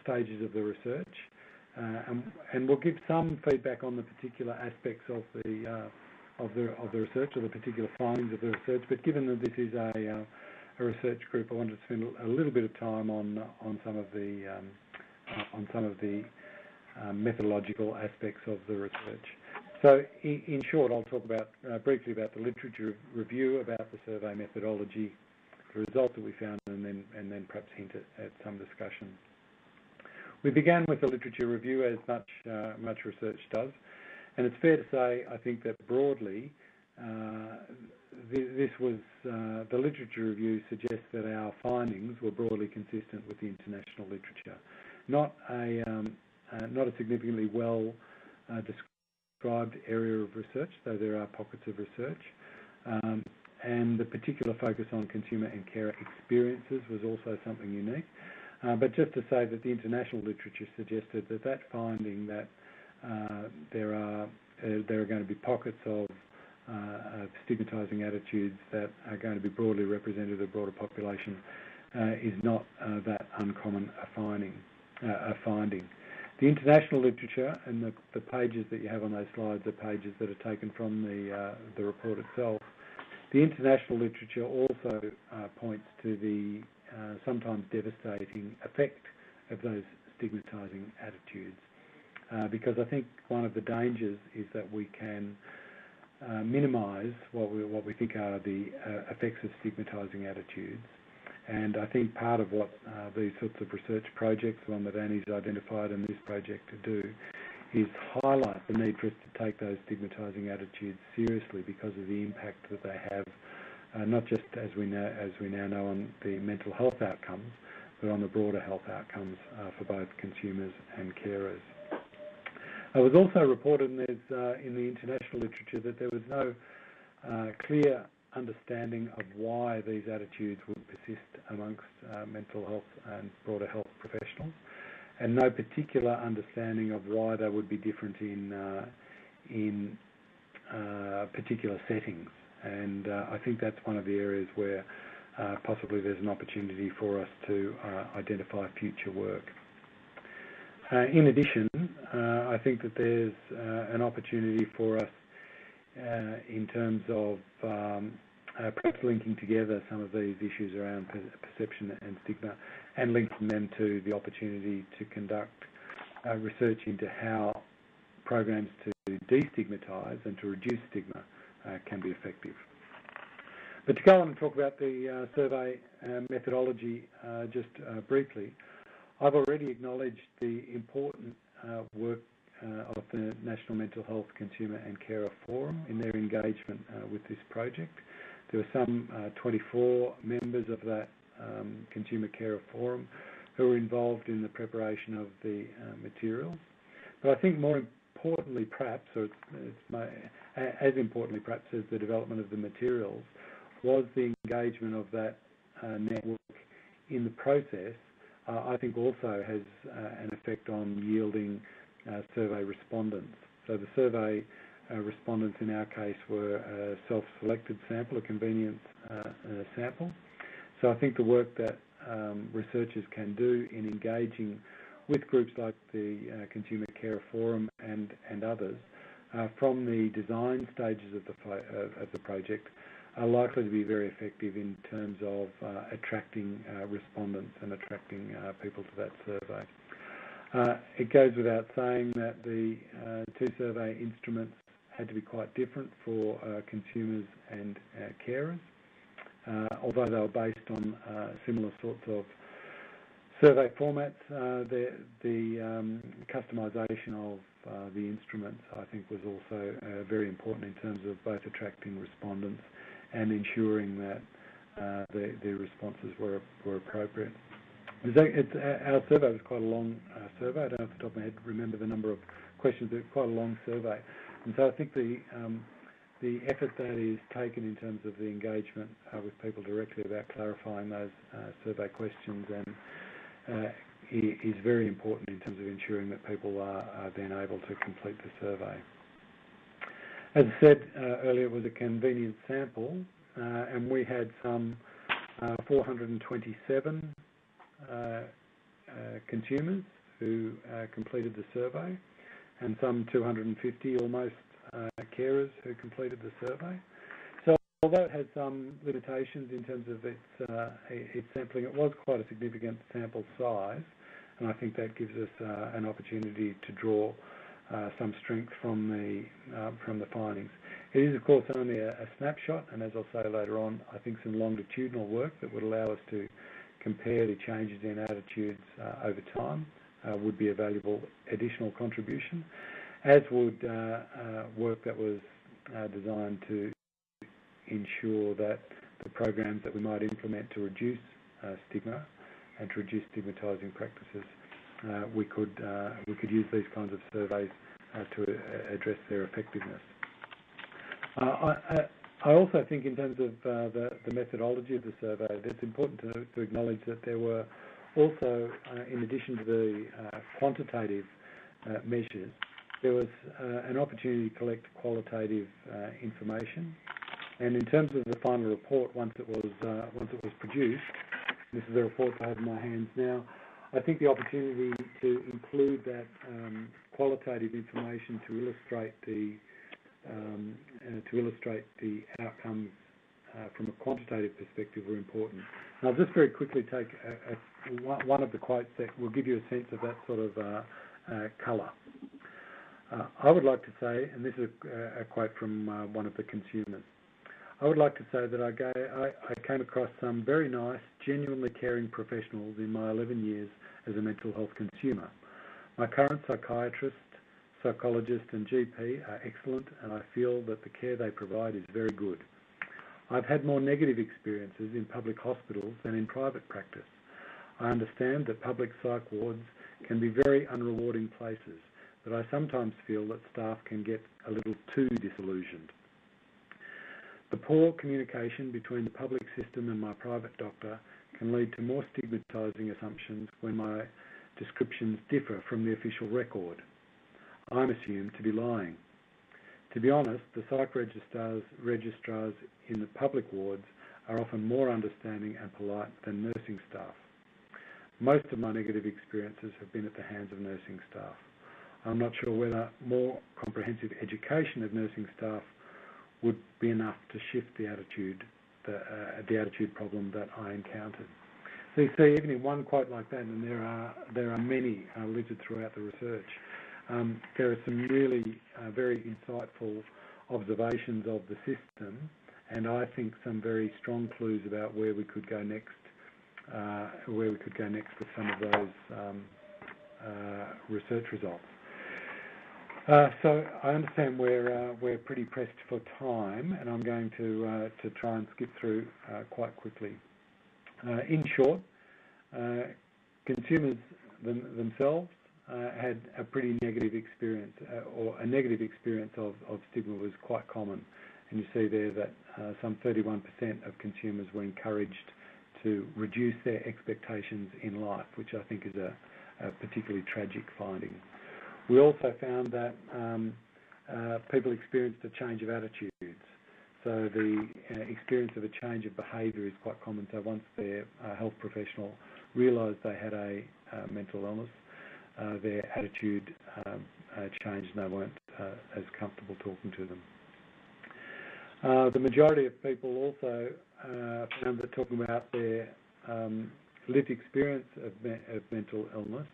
stages of the research and, and, we'll give some feedback on the particular aspects of the research or the particular findings of the research. But given that this is a research group, I wanted to spend a little bit of time on on some of the um, on some of the um, methodological aspects of the research. So, in, in short, I'll talk about uh, briefly about the literature review, about the survey methodology, the results that we found, and then and then perhaps hint at, at some discussion. We began with the literature review, as much uh, much research does. And it's fair to say, I think that broadly, uh, this was uh, the literature review suggests that our findings were broadly consistent with the international literature. Not a um, uh, not a significantly well uh, described area of research, though there are pockets of research. Um, and the particular focus on consumer and carer experiences was also something unique. But just to say that the international literature suggested that that finding that there are there are going to be pockets of, of stigmatising attitudes that are going to be broadly representative of the broader population is not that uncommon a finding. a finding. The international literature and the, the, pages that you have on those slides are pages that are taken from the, uh, the report itself. The international literature also uh, points to the uh, sometimes devastating effect of those stigmatising attitudes. Uh, because I think one of the dangers is that we can uh, minimise what we what we think are the uh, effects of stigmatising attitudes. And I think part of what uh, these sorts of research projects, the one that Annie's identified and this project to do, is highlight the need for us to take those stigmatising attitudes seriously because of the impact that they have, uh, not just as we now as we now know on the mental health outcomes, but on the broader health outcomes uh, for both consumers and carers. It was also reported in, uh, in the international literature that there was no uh, clear understanding of why these attitudes would persist amongst uh, mental health and broader health professionals, and no particular understanding of why they would be different in uh, in uh, particular settings. And uh, I think that's one of the areas where possibly there's an opportunity for us to identify future work. Uh, in addition, uh, I think that there's uh, an opportunity for us in terms of um, perhaps linking together some of these issues around perception and stigma and linking them to the opportunity to conduct research into how programs to destigmatise and to reduce stigma can be effective. But to go on and talk about the survey methodology just briefly, I've already acknowledged the important uh, work uh, of the National Mental Health Consumer and Carer Forum in their engagement uh, with this project. There were some uh, 24 members of that um, Consumer Carer Forum who were involved in the preparation of the uh, materials. But I think more importantly, perhaps, or my, as importantly perhaps as the development of the materials, was the engagement of that uh, network in the process, I think also has uh, an effect on yielding uh, survey respondents. So the survey uh, respondents in our case were a self-selected sample, a convenience uh, sample. So I think the work that um, researchers can do in engaging with groups like the uh, Consumer Care Forum and, others uh, from the design stages of the, of, of the project are likely to be very effective in terms of uh, attracting uh, respondents and attracting uh, people to that survey. Uh, it goes without saying that the uh, two survey instruments had to be quite different for uh, consumers and carers. Although they were based on similar sorts of survey formats, the, the um, customization of the instruments, I think, was also very important in terms of both attracting respondents and ensuring that uh, the, the responses were, were appropriate. It's, our survey was quite a long uh, survey. I don't know off the top of my head remember the number of questions, but quite a long survey. And so I think the um, the effort that is taken in terms of the engagement uh, with people directly about clarifying those uh, survey questions and uh, is very important in terms of ensuring that people are, are then able to complete the survey. As I said uh, earlier, it was a convenient sample, uh, and we had some uh, 427 consumers who completed the survey and some 250 almost carers who completed the survey. So although it had some limitations in terms of its, its sampling, it was quite a significant sample size, and I think that gives us an opportunity to draw some strength from the uh, from the findings. It is, of course, only a, snapshot, and as I'll say later on, I think some longitudinal work that would allow us to compare the changes in attitudes uh, over time would be a valuable additional contribution as would uh, uh, work that was uh, designed to ensure that the programs that we might implement to reduce stigma and to reduce stigmatising practices, we could we could use these kinds of surveys to address their effectiveness. I, also think in terms of uh, the, methodology of the survey, it's important to, acknowledge that there were also, uh, in addition to the uh, quantitative measures, there was uh, an opportunity to collect qualitative uh, information. And in terms of the final report, once it was uh, once it was produced, this is the report I have in my hands now. I think the opportunity to include that um, qualitative information to illustrate the um, uh, to illustrate the outcomes uh, from a quantitative perspective were important. I'll just very quickly take one of the quotes that will give you a sense of that sort of uh, colour. Uh, I would like to say, and this is a, quote from one of the consumers, I would like to say that I, I, I, came across some very nice, genuinely caring professionals in my 11 years as a mental health consumer. My current psychiatrist, psychologist and GP are excellent and I feel that the care they provide is very good. I've had more negative experiences in public hospitals than in private practice. I understand that public psych wards can be very unrewarding places but I sometimes feel that staff can get a little too disillusioned. The poor communication between the public system and my private doctor can lead to more stigmatising assumptions when my descriptions differ from the official record. I'm assumed to be lying. To be honest, the psych registrars, registrars in the public wards are often more understanding and polite than nursing staff. Most of my negative experiences have been at the hands of nursing staff. I'm not sure whether more comprehensive education of nursing staff would be enough to shift the attitude, the, uh, the attitude problem that I encountered. So you see, even in one quote like that, and there are there are many uh, littered throughout the research, um, there are some really uh, very insightful observations of the system, and I think some very strong clues about where we could go next, uh, where we could go next with some of those um, uh, research results. Uh, so I understand we're uh, we're pretty pressed for time, and I'm going to uh, to try and skip through uh, quite quickly. Uh, in short, consumers them, themselves had a pretty negative experience, or a negative experience of, of stigma was quite common. And you see there that some 31% of consumers were encouraged to reduce their expectations in life, which I think is a, a particularly tragic finding. We also found that um, uh, people experienced a change of attitudes. So the uh, experience of a change of behaviour is quite common. So once their uh, health professional realised they had a uh, mental illness, uh, their attitude um, uh, changed and they weren't as comfortable talking to them. the majority of people also found that talking about their um, lived experience of, me of mental illness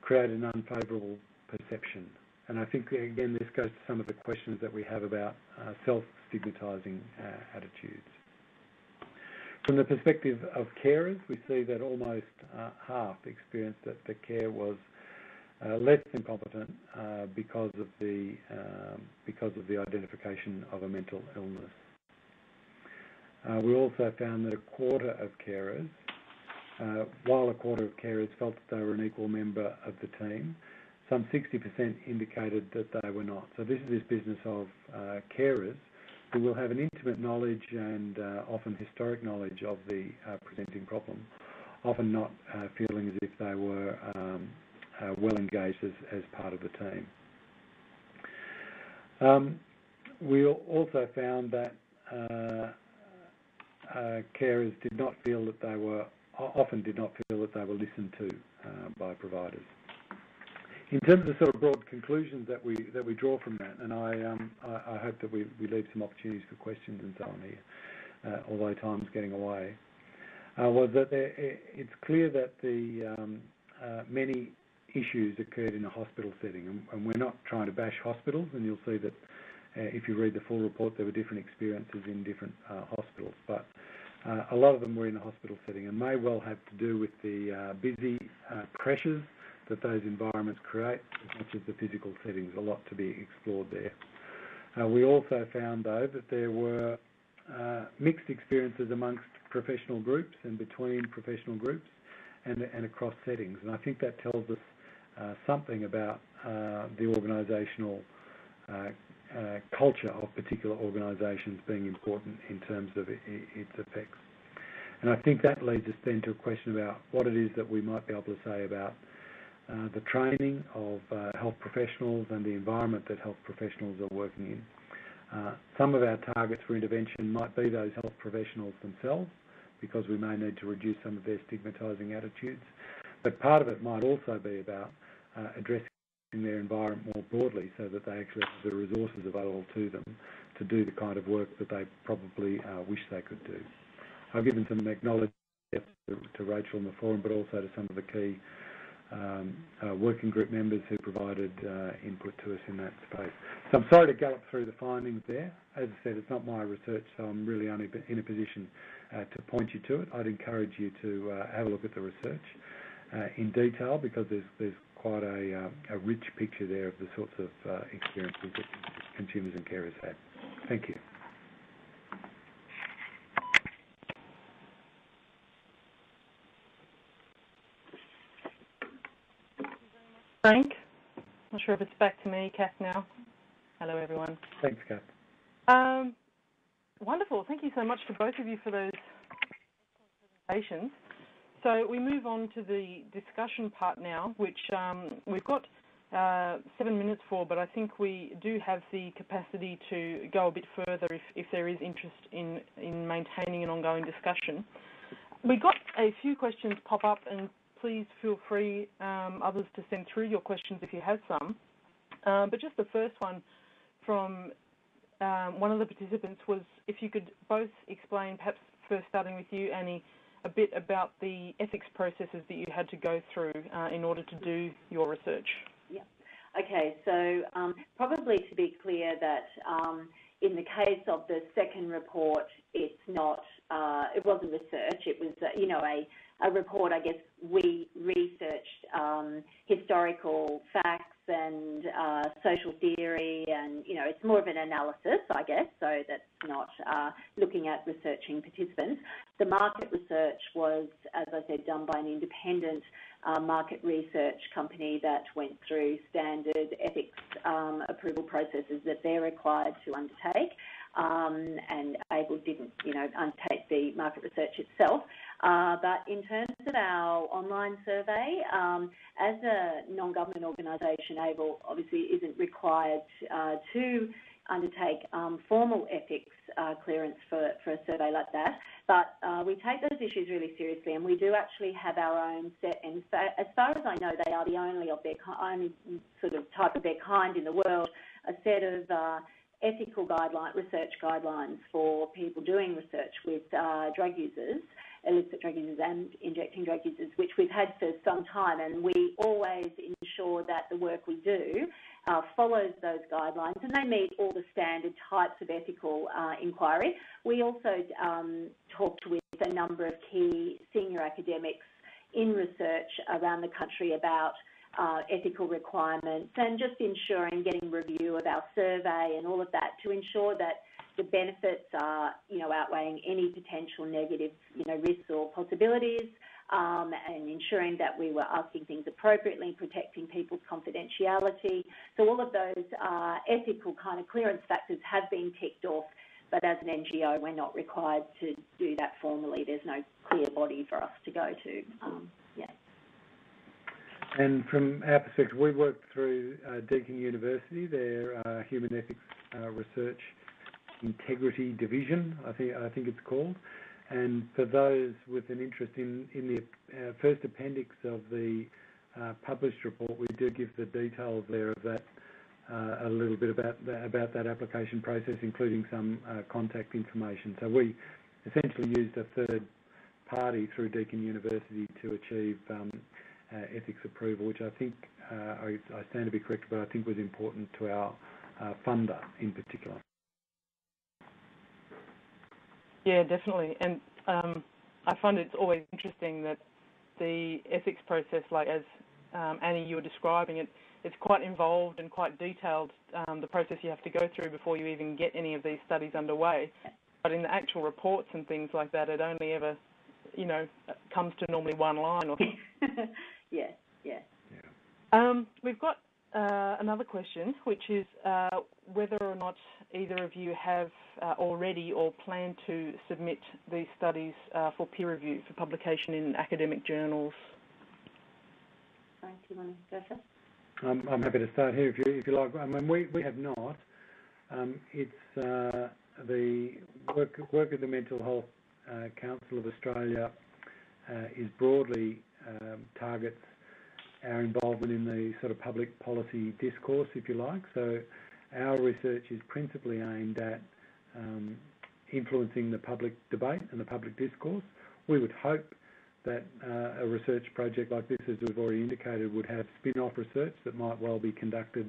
created an unfavourable perception. And I think, again, this goes to some of the questions that we have about uh, self-stigmatising uh, attitudes. From the perspective of carers, we see that almost uh, half experienced that the care was uh, less than competent uh, because of the um, because of the identification of a mental illness. Uh, we also found that a quarter of carers, while a quarter of carers felt that they were an equal member of the team, some 60% indicated that they were not. So this is this business of uh, carers who will have an intimate knowledge and uh, often historic knowledge of the uh, presenting problem, often not uh, feeling as if they were um, uh, well engaged as, as, part of the team. Um, we also found that uh, carers did not feel that they were often did not feel that they were listened to by providers. In terms of sort of broad conclusions that we that we draw from that, and I um, hope that we, leave some opportunities for questions and so on here, uh, although time's getting away, uh, was that it's clear that the um, uh, many issues occurred in a hospital setting, and, we're not trying to bash hospitals, and you'll see that if you read the full report, there were different experiences in different hospitals, but a lot of them were in a hospital setting and may well have to do with the busy pressures that those environments create, as much as the physical settings. A lot to be explored there. Uh, we also found, though, that there were uh, mixed experiences amongst professional groups and between professional groups and, and across settings. And I think that tells us uh, something about uh, the organisational uh, uh, culture of particular organisations being important in terms of it, its effects. And I think that leads us then to a question about what it is that we might be able to say about the training of uh, health professionals and the environment that health professionals are working in. Uh, some of our targets for intervention might be those health professionals themselves, because we may need to reduce some of their stigmatising attitudes. But part of it might also be about uh, addressing their environment more broadly so that they actually have the resources available to them to do the kind of work that they probably uh, wish they could do. I've given some acknowledgement to, Rachel in the forum, but also to some of the key uh, working group members who provided uh, input to us in that space. So I'm sorry to gallop through the findings there. As I said, it's not my research, so I'm really only in a position uh, to point you to it. I'd encourage you to uh, have a look at the research uh, in detail because there's, there's quite a, uh, a, rich picture there of the sorts of experiences that consumers and carers had. Thank you. Frank. Not sure if it's back to me, Kath, now. Hello, everyone. Thanks, Kath. Um, wonderful. Thank you so much to both of you for those presentations. So we move on to the discussion part now, which um, we've got uh, seven minutes for, but I think we do have the capacity to go a bit further if, if there is interest in, in maintaining an ongoing discussion. We got a few questions pop up, and please feel free, um, others, to send through your questions if you have some. Um, but just the first one from um, one of the participants was if you could both explain, perhaps first starting with you, Annie, a bit about the ethics processes that you had to go through uh, in order to do your research. Yeah. Okay, so um, probably to be clear that um, in the case of the second report, it's not, uh, it wasn't research, it was, uh, you know, a, a report, I guess, we researched um, historical facts and uh, social theory, and you know, it's more of an analysis, I guess. So that's not uh, looking at researching participants. The market research was, as I said, done by an independent uh, market research company that went through standard ethics um, approval processes that they're required to undertake. Um, and AIVL didn't, you know, undertake the market research itself. Uh, but in terms of our online survey, um, as a non-government organisation, AIVL obviously isn't required uh, to undertake um, formal ethics uh, clearance for, for a survey like that. But uh, we take those issues really seriously, and we do actually have our own set. And as far as I know, they are the only of their only sort of type of their kind in the world. A set of uh, ethical guideline, research guidelines for people doing research with uh, drug users illicit drug users and injecting drug users, which we've had for some time, and we always ensure that the work we do uh, follows those guidelines and they meet all the standard types of ethical uh, inquiry. We also um, talked with a number of key senior academics in research around the country about uh, ethical requirements and just ensuring getting review of our survey and all of that to ensure that the benefits are, you know, outweighing any potential negative, you know, risks or possibilities, um, and ensuring that we were asking things appropriately, protecting people's confidentiality. So all of those uh, ethical kind of clearance factors have been ticked off, but as an NGO, we're not required to do that formally. There's no clear body for us to go to. Um. And from our perspective, we worked through uh, Deakin University, their uh, human ethics uh, research Integrity Division, I think I think it's called. And for those with an interest in in the uh, first appendix of the uh, published report, we do give the details there of that uh, a little bit about that, about that application process, including some contact information. So we essentially used a third party through Deakin University to achieve um, ethics approval, which I think uh, I, I, stand to be correct, but I think was important to our funder in particular. Yeah, definitely. And um, I find it's always interesting that the ethics process, like as um, Annie, you were describing it, it's quite involved and quite detailed, um, the process you have to go through before you even get any of these studies underway. But in the actual reports and things like that, it only ever, you know, comes to normally one line or Yeah, yeah. yeah. Um, we've got uh, another question, which is uh, whether or not either of you have uh, already or plan to submit these studies uh, for peer review for publication in academic journals. Frank, do you want to go first? I'm, I'm happy to start here if you, if you like. I mean, we, we have not. Um, it's uh, the work, work of the Mental Health uh, Council of Australia is broadly targets our involvement in the sort of public policy discourse, if you like. So our research is principally aimed at um, influencing the public debate and the public discourse. We would hope that uh, a research project like this, as we've already indicated, would have spin-off research that might well be conducted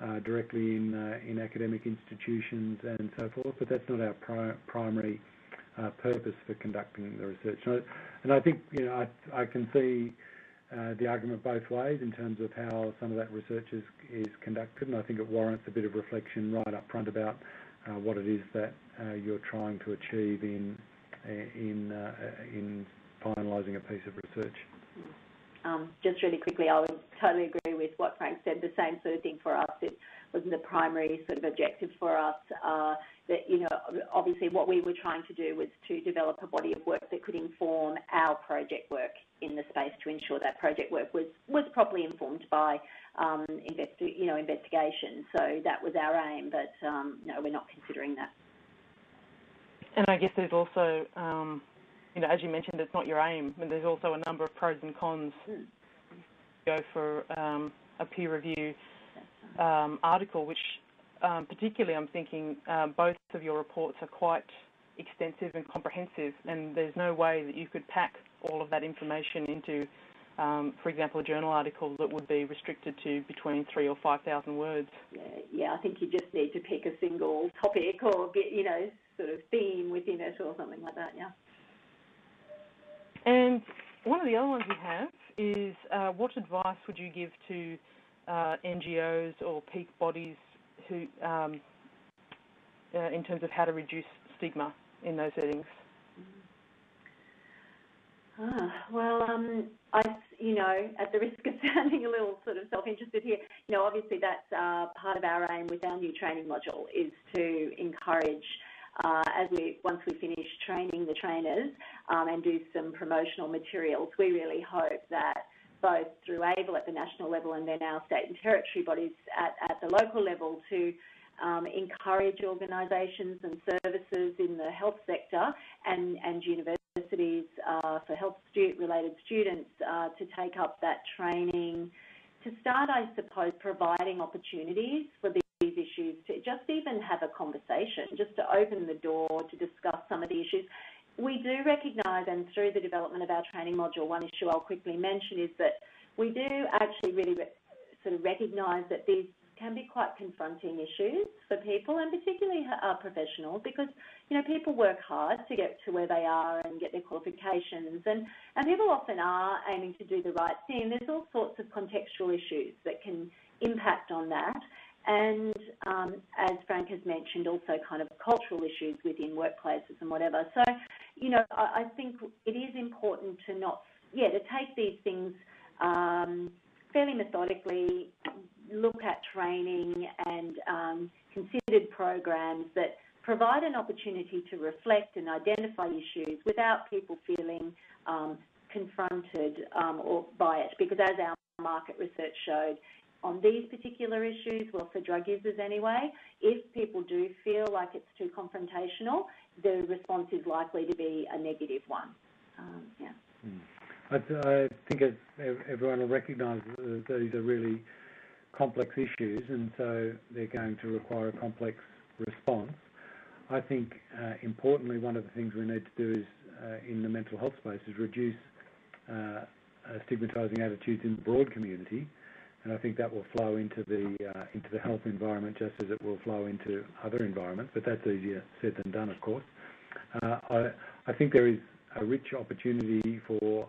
uh, directly in uh, in academic institutions and so forth. But that's not our pri primary uh, purpose for conducting the research. And I, and I think you know I, I can see uh, the argument both ways in terms of how some of that research is, is conducted, and I think it warrants a bit of reflection right up front about uh, what it is that uh, you're trying to achieve in in uh, in finalising a piece of research. Um, just really quickly, I would totally agree with what Frank said. The same sort of thing for us. It wasn't the primary sort of objective for us. That you know, obviously, what we were trying to do was to develop a body of work that could inform our project work in the space to ensure that project work was was properly informed by um, investi- you know investigation. So that was our aim, but um, no, we're not considering that. And I guess there's also, um, you know, as you mentioned, it's not your aim, and there's also a number of pros and cons. Mm. Go for um, a peer review um, article, which um, particularly I'm thinking uh, both of your reports are quite extensive and comprehensive, and there's no way that you could pack all of that information into, um, for example, a journal article that would be restricted to between three or 5,000 words. Yeah, yeah, I think you just need to pick a single topic or, get, you know, sort of theme within it or something like that. Yeah. And one of the other ones we have is uh, what advice would you give to uh, NGOs or peak bodies who, um, uh, in terms of how to reduce stigma in those settings? Ah, well, um, I, you know, at the risk of sounding a little sort of self-interested here, you know, obviously that's uh, part of our aim with our new training module is to encourage, uh, as we once we finish training the trainers um, and do some promotional materials, we really hope that both through AIVL at the national level and then our state and territory bodies at, at the local level to um, encourage organisations and services in the health sector and, and universities uh, for health stu related students uh, to take up that training, to start, I suppose, providing opportunities for these issues, to just even have a conversation, just to open the door to discuss some of the issues we do recognise, and through the development of our training module, one issue I'll quickly mention is that we do actually really sort of recognise that these can be quite confronting issues for people, and particularly our professionals, because you know people work hard to get to where they are and get their qualifications, and and people often are aiming to do the right thing. There's all sorts of contextual issues that can impact on that, and um, as Frank has mentioned, also kind of cultural issues within workplaces and whatever. So, you know, I, I think it is important to not, yeah, to take these things um, fairly methodically, look at training and um, considered programs that provide an opportunity to reflect and identify issues without people feeling um, confronted um, or by it. Because as our market research showed, on these particular issues, well, for drug users anyway, if people do feel like it's too confrontational, the response is likely to be a negative one. Um, yeah. Hmm. I, think everyone will recognise that these are really complex issues, and so they're going to require a complex response. I think, uh, importantly, one of the things we need to do is, uh, in the mental health space, is reduce uh, stigmatising attitudes in the broad community I think that will flow into the uh, into the health environment just as it will flow into other environments. But that's easier said than done, of course. Uh, I, think there is a rich opportunity for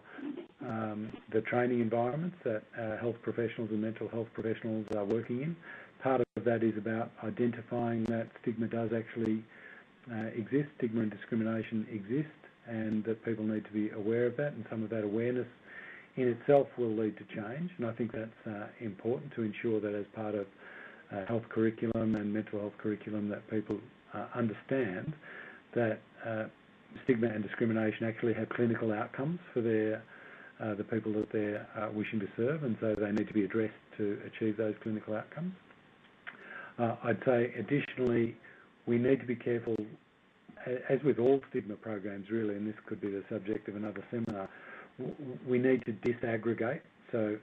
um, the training environments that uh, health professionals and mental health professionals are working in. Part of that is about identifying that stigma does actually exist, stigma and discrimination exist, and that people need to be aware of that, and some of that awareness in itself will lead to change, and I think that's uh, important to ensure that as part of uh, health curriculum and mental health curriculum that people uh, understand that uh, stigma and discrimination actually have clinical outcomes for their uh, the people that they're uh, wishing to serve, and so they need to be addressed to achieve those clinical outcomes. I'd say additionally, we need to be careful, as with all stigma programs really, and this could be the subject of another seminar, we need to disaggregate. So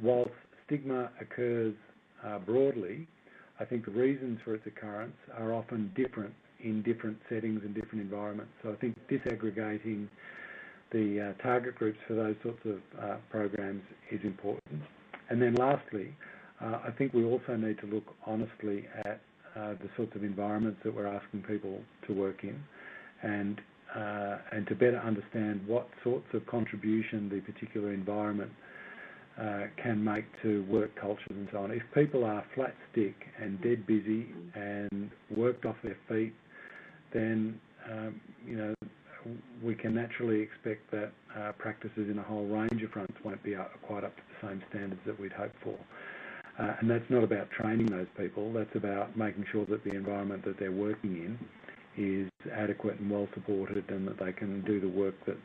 whilst stigma occurs uh, broadly, I think the reasons for its occurrence are often different in different settings and different environments. So I think disaggregating the uh, target groups for those sorts of uh, programs is important. And then lastly, uh, I think we also need to look honestly at uh, the sorts of environments that we're asking people to work in and and to better understand what sorts of contribution the particular environment uh, can make to work cultures and so on. If people are flat stick and dead busy and worked off their feet, then um, you know we can naturally expect that uh, practices in a whole range of fronts won't be quite up to the same standards that we'd hope for. Uh, and that's not about training those people, that's about making sure that the environment that they're working in is adequate and well supported and that they can do the work that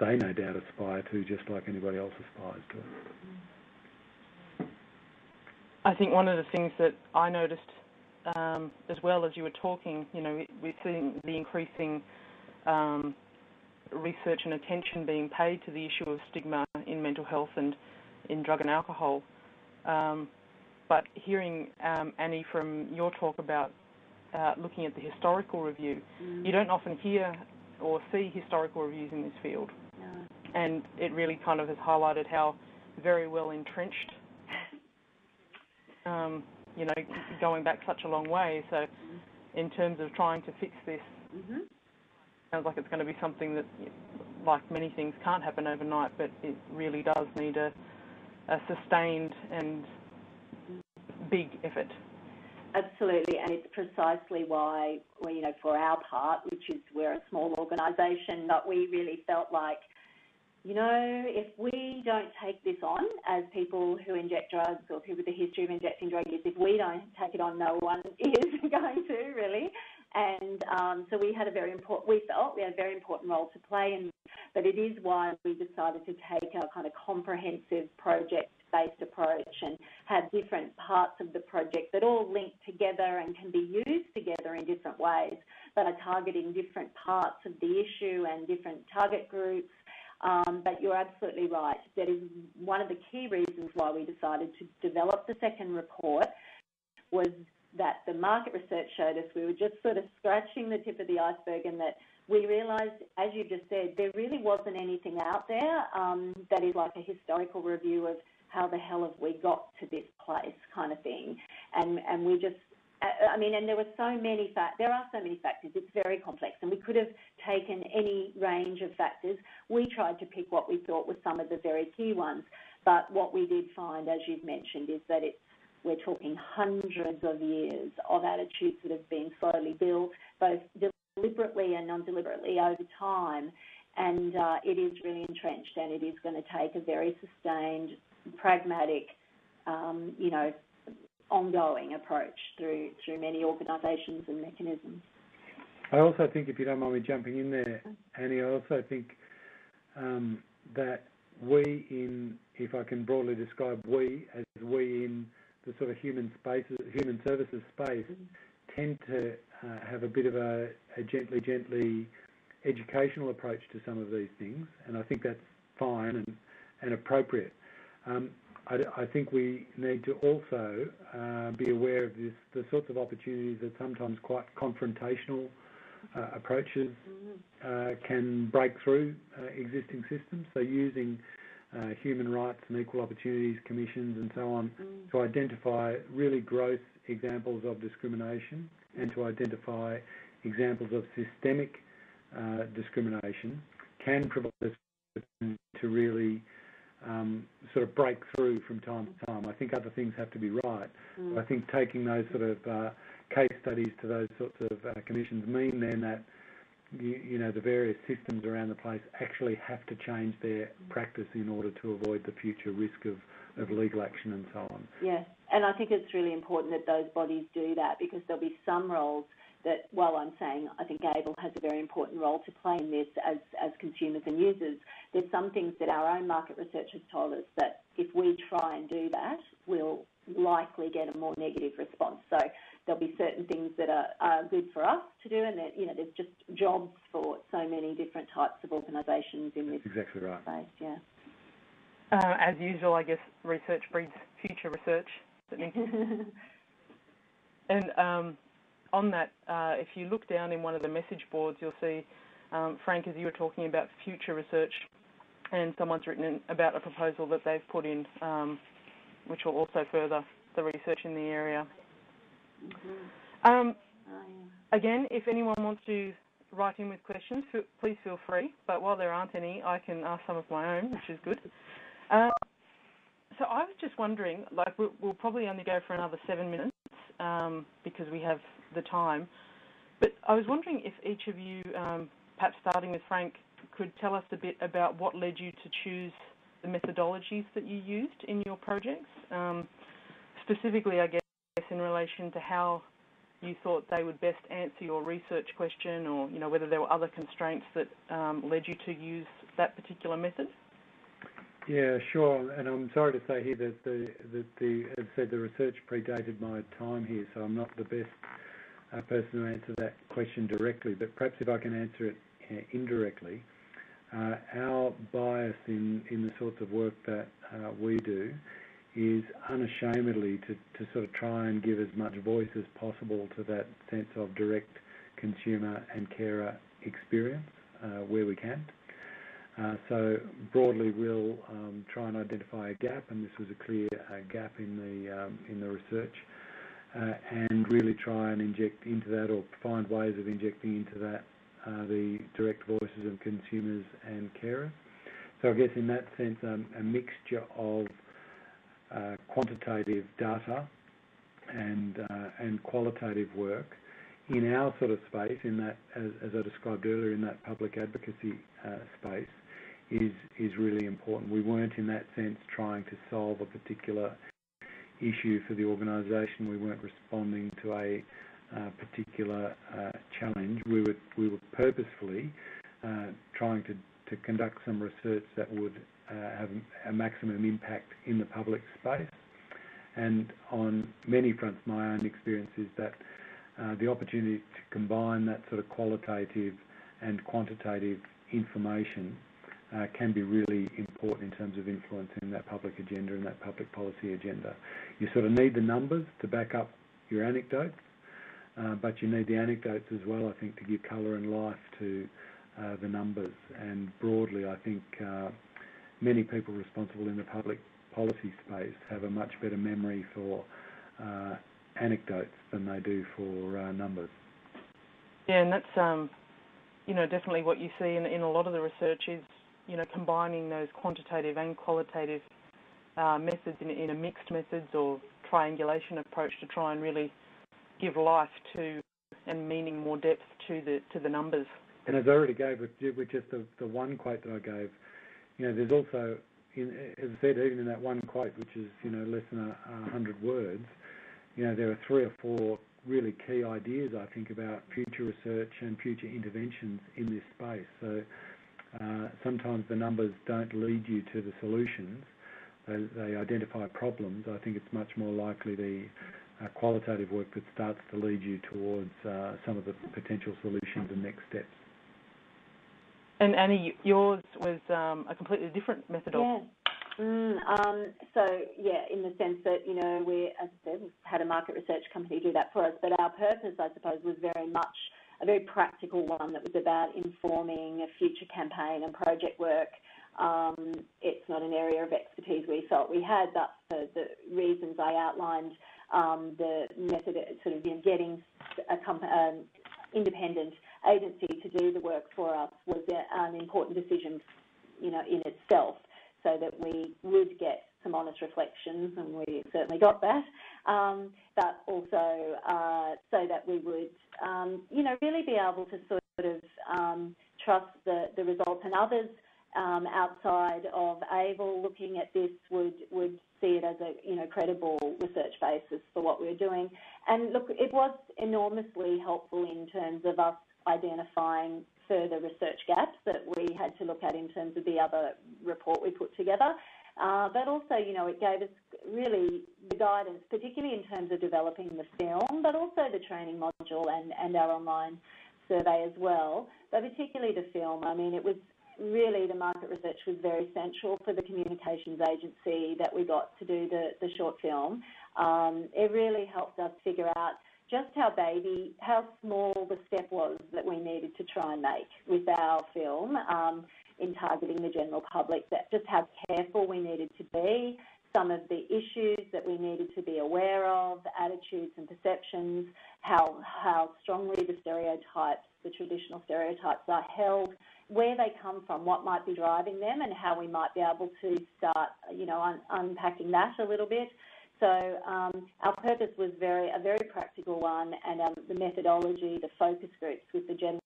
they no doubt aspire to just like anybody else aspires to. I think one of the things that I noticed um, as well as you were talking, you know, we're seeing the increasing um, research and attention being paid to the issue of stigma in mental health and in drug and alcohol. Um, but hearing um, Annie from your talk about uh, looking at the historical review, mm. you don't often hear or see historical reviews in this field. No. And it really kind of has highlighted how very well entrenched, um, you know, going back such a long way. So, in terms of trying to fix this hmm Sounds like it's going to be something that, like many things, can't happen overnight, but it really does need a, a sustained and big effort. Absolutely, and it's precisely why, well, you know, for our part, which is we're a small organisation, that we really felt like, you know, if we don't take this on as people who inject drugs or people with a history of injecting drugs, if we don't take it on, no one is going to really. And um, so we had a very important, we felt we had a very important role to play, in, but it is why we decided to take a kind of comprehensive project-based approach and have different parts of the project that all link together and can be used together in different ways, but are targeting different parts of the issue and different target groups. Um, but you're absolutely right. That is one of the key reasons why we decided to develop the second report was that the market research showed us we were just sort of scratching the tip of the iceberg and that we realised, as you just said, there really wasn't anything out there um, that is like a historical review of how the hell have we got to this place kind of thing. And, and we just, I mean, and there were so many fact, there are so many factors. It's very complex, and we could have taken any range of factors. We tried to pick what we thought were some of the very key ones. But what we did find, as you've mentioned, is that it's we're talking hundreds of years of attitudes that have been slowly built, both deliberately and non-deliberately over time. And uh, it is really entrenched and it is going to take a very sustained, pragmatic, um, you know, ongoing approach through, through many organisations and mechanisms. I also think, if you don't mind me jumping in there, Annie, I also think um, that we in, if I can broadly describe we as we in the sort of human spaces, human services space, tend to uh, have a bit of a, a, gently, gently educational approach to some of these things, and I think that's fine and, and appropriate. Um, I, I, think we need to also uh, be aware of this, the sorts of opportunities that sometimes quite confrontational uh, approaches uh, can break through uh, existing systems. So using uh, human rights and equal opportunities commissions and so on mm. to identify really gross examples of discrimination and to identify examples of systemic uh, discrimination can provide us to really um, sort of break through from time to time. I think other things have to be right. Mm. I think taking those sort of uh, case studies to those sorts of uh, commissions mean then that you, you, know, the various systems around the place actually have to change their practice in order to avoid the future risk of, of legal action and so on. Yes, and I think it's really important that those bodies do that because there'll be some roles that, while I'm saying I think AIVL has a very important role to play in this as, as consumers and users, there's some things that our own market research has told us that if we try and do that, we'll likely get a more negative response. So there'll be certain things that are, are good for us to do, and that you know there's just jobs for so many different types of organisations in That's this exactly right. space. Yeah. Uh, as usual, I guess research breeds future research. and um, on that, uh, if you look down in one of the message boards, you'll see, um, Frank, as you were talking about future research, and someone's written about a proposal that they've put in, um, which will also further the research in the area. Um, oh. Again, if anyone wants to write in with questions, please feel free. But while there aren't any, I can ask some of my own, which is good. Uh, so I was just wondering, like we'll, we'll, probably only go for another seven minutes um, because we have the time. But I was wondering if each of you, um, perhaps starting with Frank, could tell us a bit about what led you to choose the methodologies that you used in your projects. Um, specifically, I guess, in relation to how you thought they would best answer your research question or, you know, whether there were other constraints that um, led you to use that particular method? Yeah, sure. And I'm sorry to say here that the, that the, as I said, the research predated my time here, so I'm not the best person to answer that question directly. But perhaps if I can answer it uh, indirectly, uh, our bias in, the sorts of work that uh, we do is unashamedly to, to sort of try and give as much voice as possible to that sense of direct consumer and carer experience where we can. So broadly, we'll um, try and identify a gap, and this was a clear gap in the um, in the research. Uh, and really try and inject into that or find ways of injecting into that uh, the direct voices of consumers and carers. So I guess in that sense, um, a mixture of uh, quantitative data and and qualitative work in our sort of space, in that as, I described earlier, in that public advocacy space, is is really important. We weren't in that sense trying to solve a particular issue for the organisation. We weren't responding to a uh, particular uh, challenge. We were we were purposefully uh, trying to to conduct some research that would have a maximum impact in the public space. And on many fronts, my own experience is that the opportunity to combine that sort of qualitative and quantitative information uh, can be really important in terms of influencing that public agenda and that public policy agenda. You sort of need the numbers to back up your anecdotes, uh, but you need the anecdotes as well, I think, to give colour and life to uh, the numbers. And broadly, I think uh, many people responsible in the public policy space have a much better memory for uh, anecdotes than they do for uh, numbers. Yeah, and that's um, you know definitely what you see in, in a lot of the research is you know combining those quantitative and qualitative uh, methods in, in a mixed methods or triangulation approach to try and really give life to and meaning more depth to the to the numbers. And as I already gave with, with just the, the one quote that I gave, you know, there's also, in, as I said, even in that one quote, which is, you know, less than a, a hundred words, you know, there are three or four really key ideas, I think, about future research and future interventions in this space. So sometimes the numbers don't lead you to the solutions. They, they identify problems. I think it's much more likely the uh, qualitative work that starts to lead you towards uh, some of the potential solutions and next steps. And Annie, yours was um, a completely different methodology. Yeah. Mm, um, so yeah, in the sense that you know we, as I said, had a market research company do that for us, but our purpose, I suppose, was very much a very practical one that was about informing a future campaign and project work. Um, it's not an area of expertise we felt we had, but for the reasons I outlined, um, the method, sort of you know, getting a company, um, independent agency to do the work for us was an important decision, you know, in itself, so that we would get some honest reflections, and we certainly got that. Um, but also uh, so that we would, um, you know, really be able to sort of um, trust the, the results, and others um, outside of AIVL looking at this would would see it as a you know credible research basis for what we're doing. And look, it was enormously helpful in terms of us identifying further research gaps that we had to look at in terms of the other report we put together. Uh, but also, you know, it gave us really the guidance, particularly in terms of developing the film, but also the training module and, and our online survey as well. But particularly the film, I mean, it was really the market research was very central for the communications agency that we got to do the, the short film. Um, it really helped us figure out just how baby, how small the step was that we needed to try and make with our film um, in targeting the general public, that just how careful we needed to be, some of the issues that we needed to be aware of, attitudes and perceptions, how, how strongly the stereotypes, the traditional stereotypes are held, where they come from, what might be driving them, and how we might be able to start, you know, un unpacking that a little bit. So um, our purpose was very a very practical one, and um, the methodology, the focus groups with the general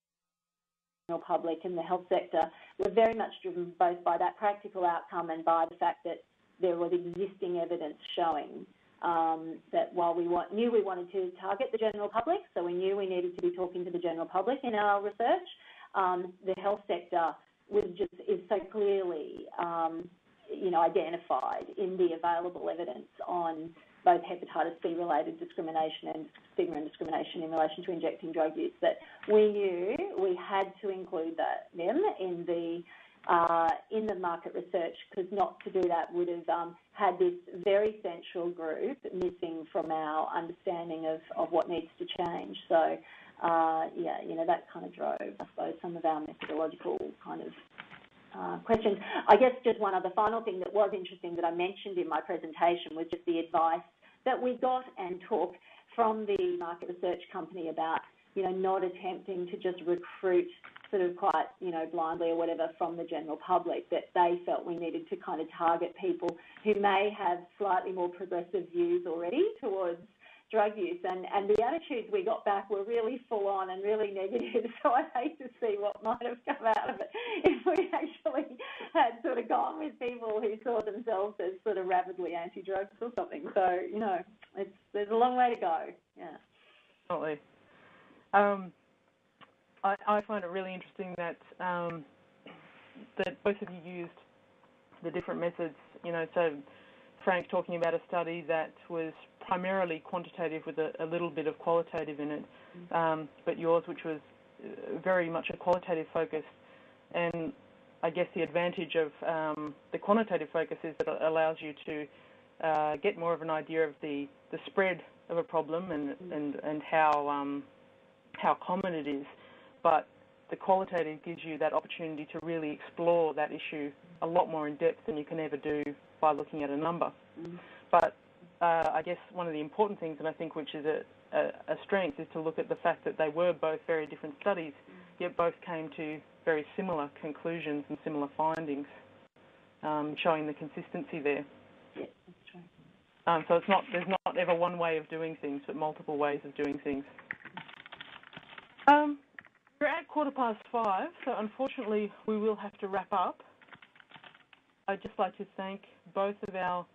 public and the health sector were very much driven both by that practical outcome and by the fact that there was existing evidence showing um, that while we want, knew we wanted to target the general public, so we knew we needed to be talking to the general public in our research, um, the health sector was just is so clearly um, you know, identified in the available evidence on both hepatitis B related discrimination and stigma and discrimination in relation to injecting drug use that we knew we had to include that, them in the uh, in the market research because not to do that would have um, had this very central group missing from our understanding of, of what needs to change. So, uh, yeah, you know, that kind of drove, I suppose, some of our methodological kind of uh, questions. I guess just one other final thing that was interesting that I mentioned in my presentation was just the advice that we got and took from the market research company about, you know, not attempting to just recruit sort of quite, you know, blindly or whatever from the general public, that they felt we needed to kind of target people who may have slightly more progressive views already towards drug use. And, and the attitudes we got back were really full on and really negative. So I'd hate to see what might have come out of it if we actually had sort of gone with people who saw themselves as sort of rapidly anti-drugs or something. So, you know, it's, there's a long way to go. Yeah. Absolutely. Um, I, I, find it really interesting that um, that both of you used the different methods. You know, so Frank talking about a study that was primarily quantitative with a, a little bit of qualitative in it, um, but yours, which was uh, very much a qualitative focus. And I guess the advantage of um, the quantitative focus is that it allows you to uh, get more of an idea of the, the spread of a problem and, and, and how, um, how common it is. But the qualitative gives you that opportunity to really explore that issue a lot more in depth than you can ever do by looking at a number. Mm. But uh, I guess one of the important things, and I think which is a, a, a, strength, is to look at the fact that they were both very different studies, yet both came to very similar conclusions and similar findings, um, showing the consistency there. Yeah, that's true. Um, so it's not there's not ever one way of doing things, but multiple ways of doing things. Um, we're at quarter past five, so unfortunately we will have to wrap up. I'd just like to thank both of our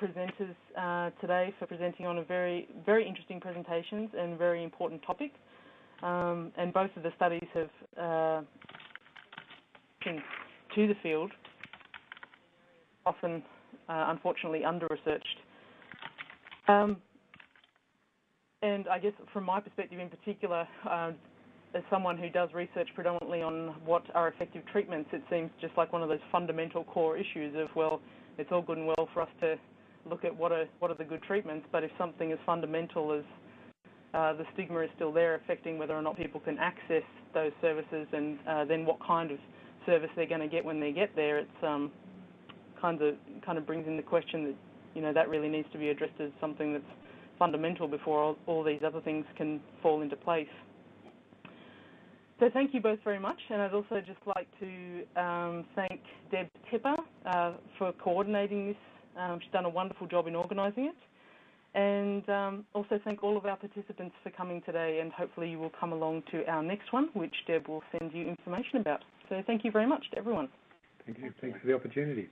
presenters uh, today for presenting on a very, very interesting presentations and very important topic. Um, and both of the studies have uh, to the field, often uh, unfortunately under-researched. Um, and I guess from my perspective in particular, uh, as someone who does research predominantly on what are effective treatments, it seems just like one of those fundamental core issues of, well, it's all good and well for us to look at what are what are the good treatments, but if something as fundamental as uh, the stigma is still there, affecting whether or not people can access those services, and uh, then what kind of service they're going to get when they get there, it's um, kind of kind of brings in the question that you know that really needs to be addressed as something that's fundamental before all, all these other things can fall into place. So thank you both very much, and I'd also just like to um, thank Deb Tipper uh, for coordinating this. Um, she's done a wonderful job in organising it. And um, also thank all of our participants for coming today, and hopefully you will come along to our next one, which Deb will send you information about. So thank you very much to everyone. Thank you. Thanks for the opportunity.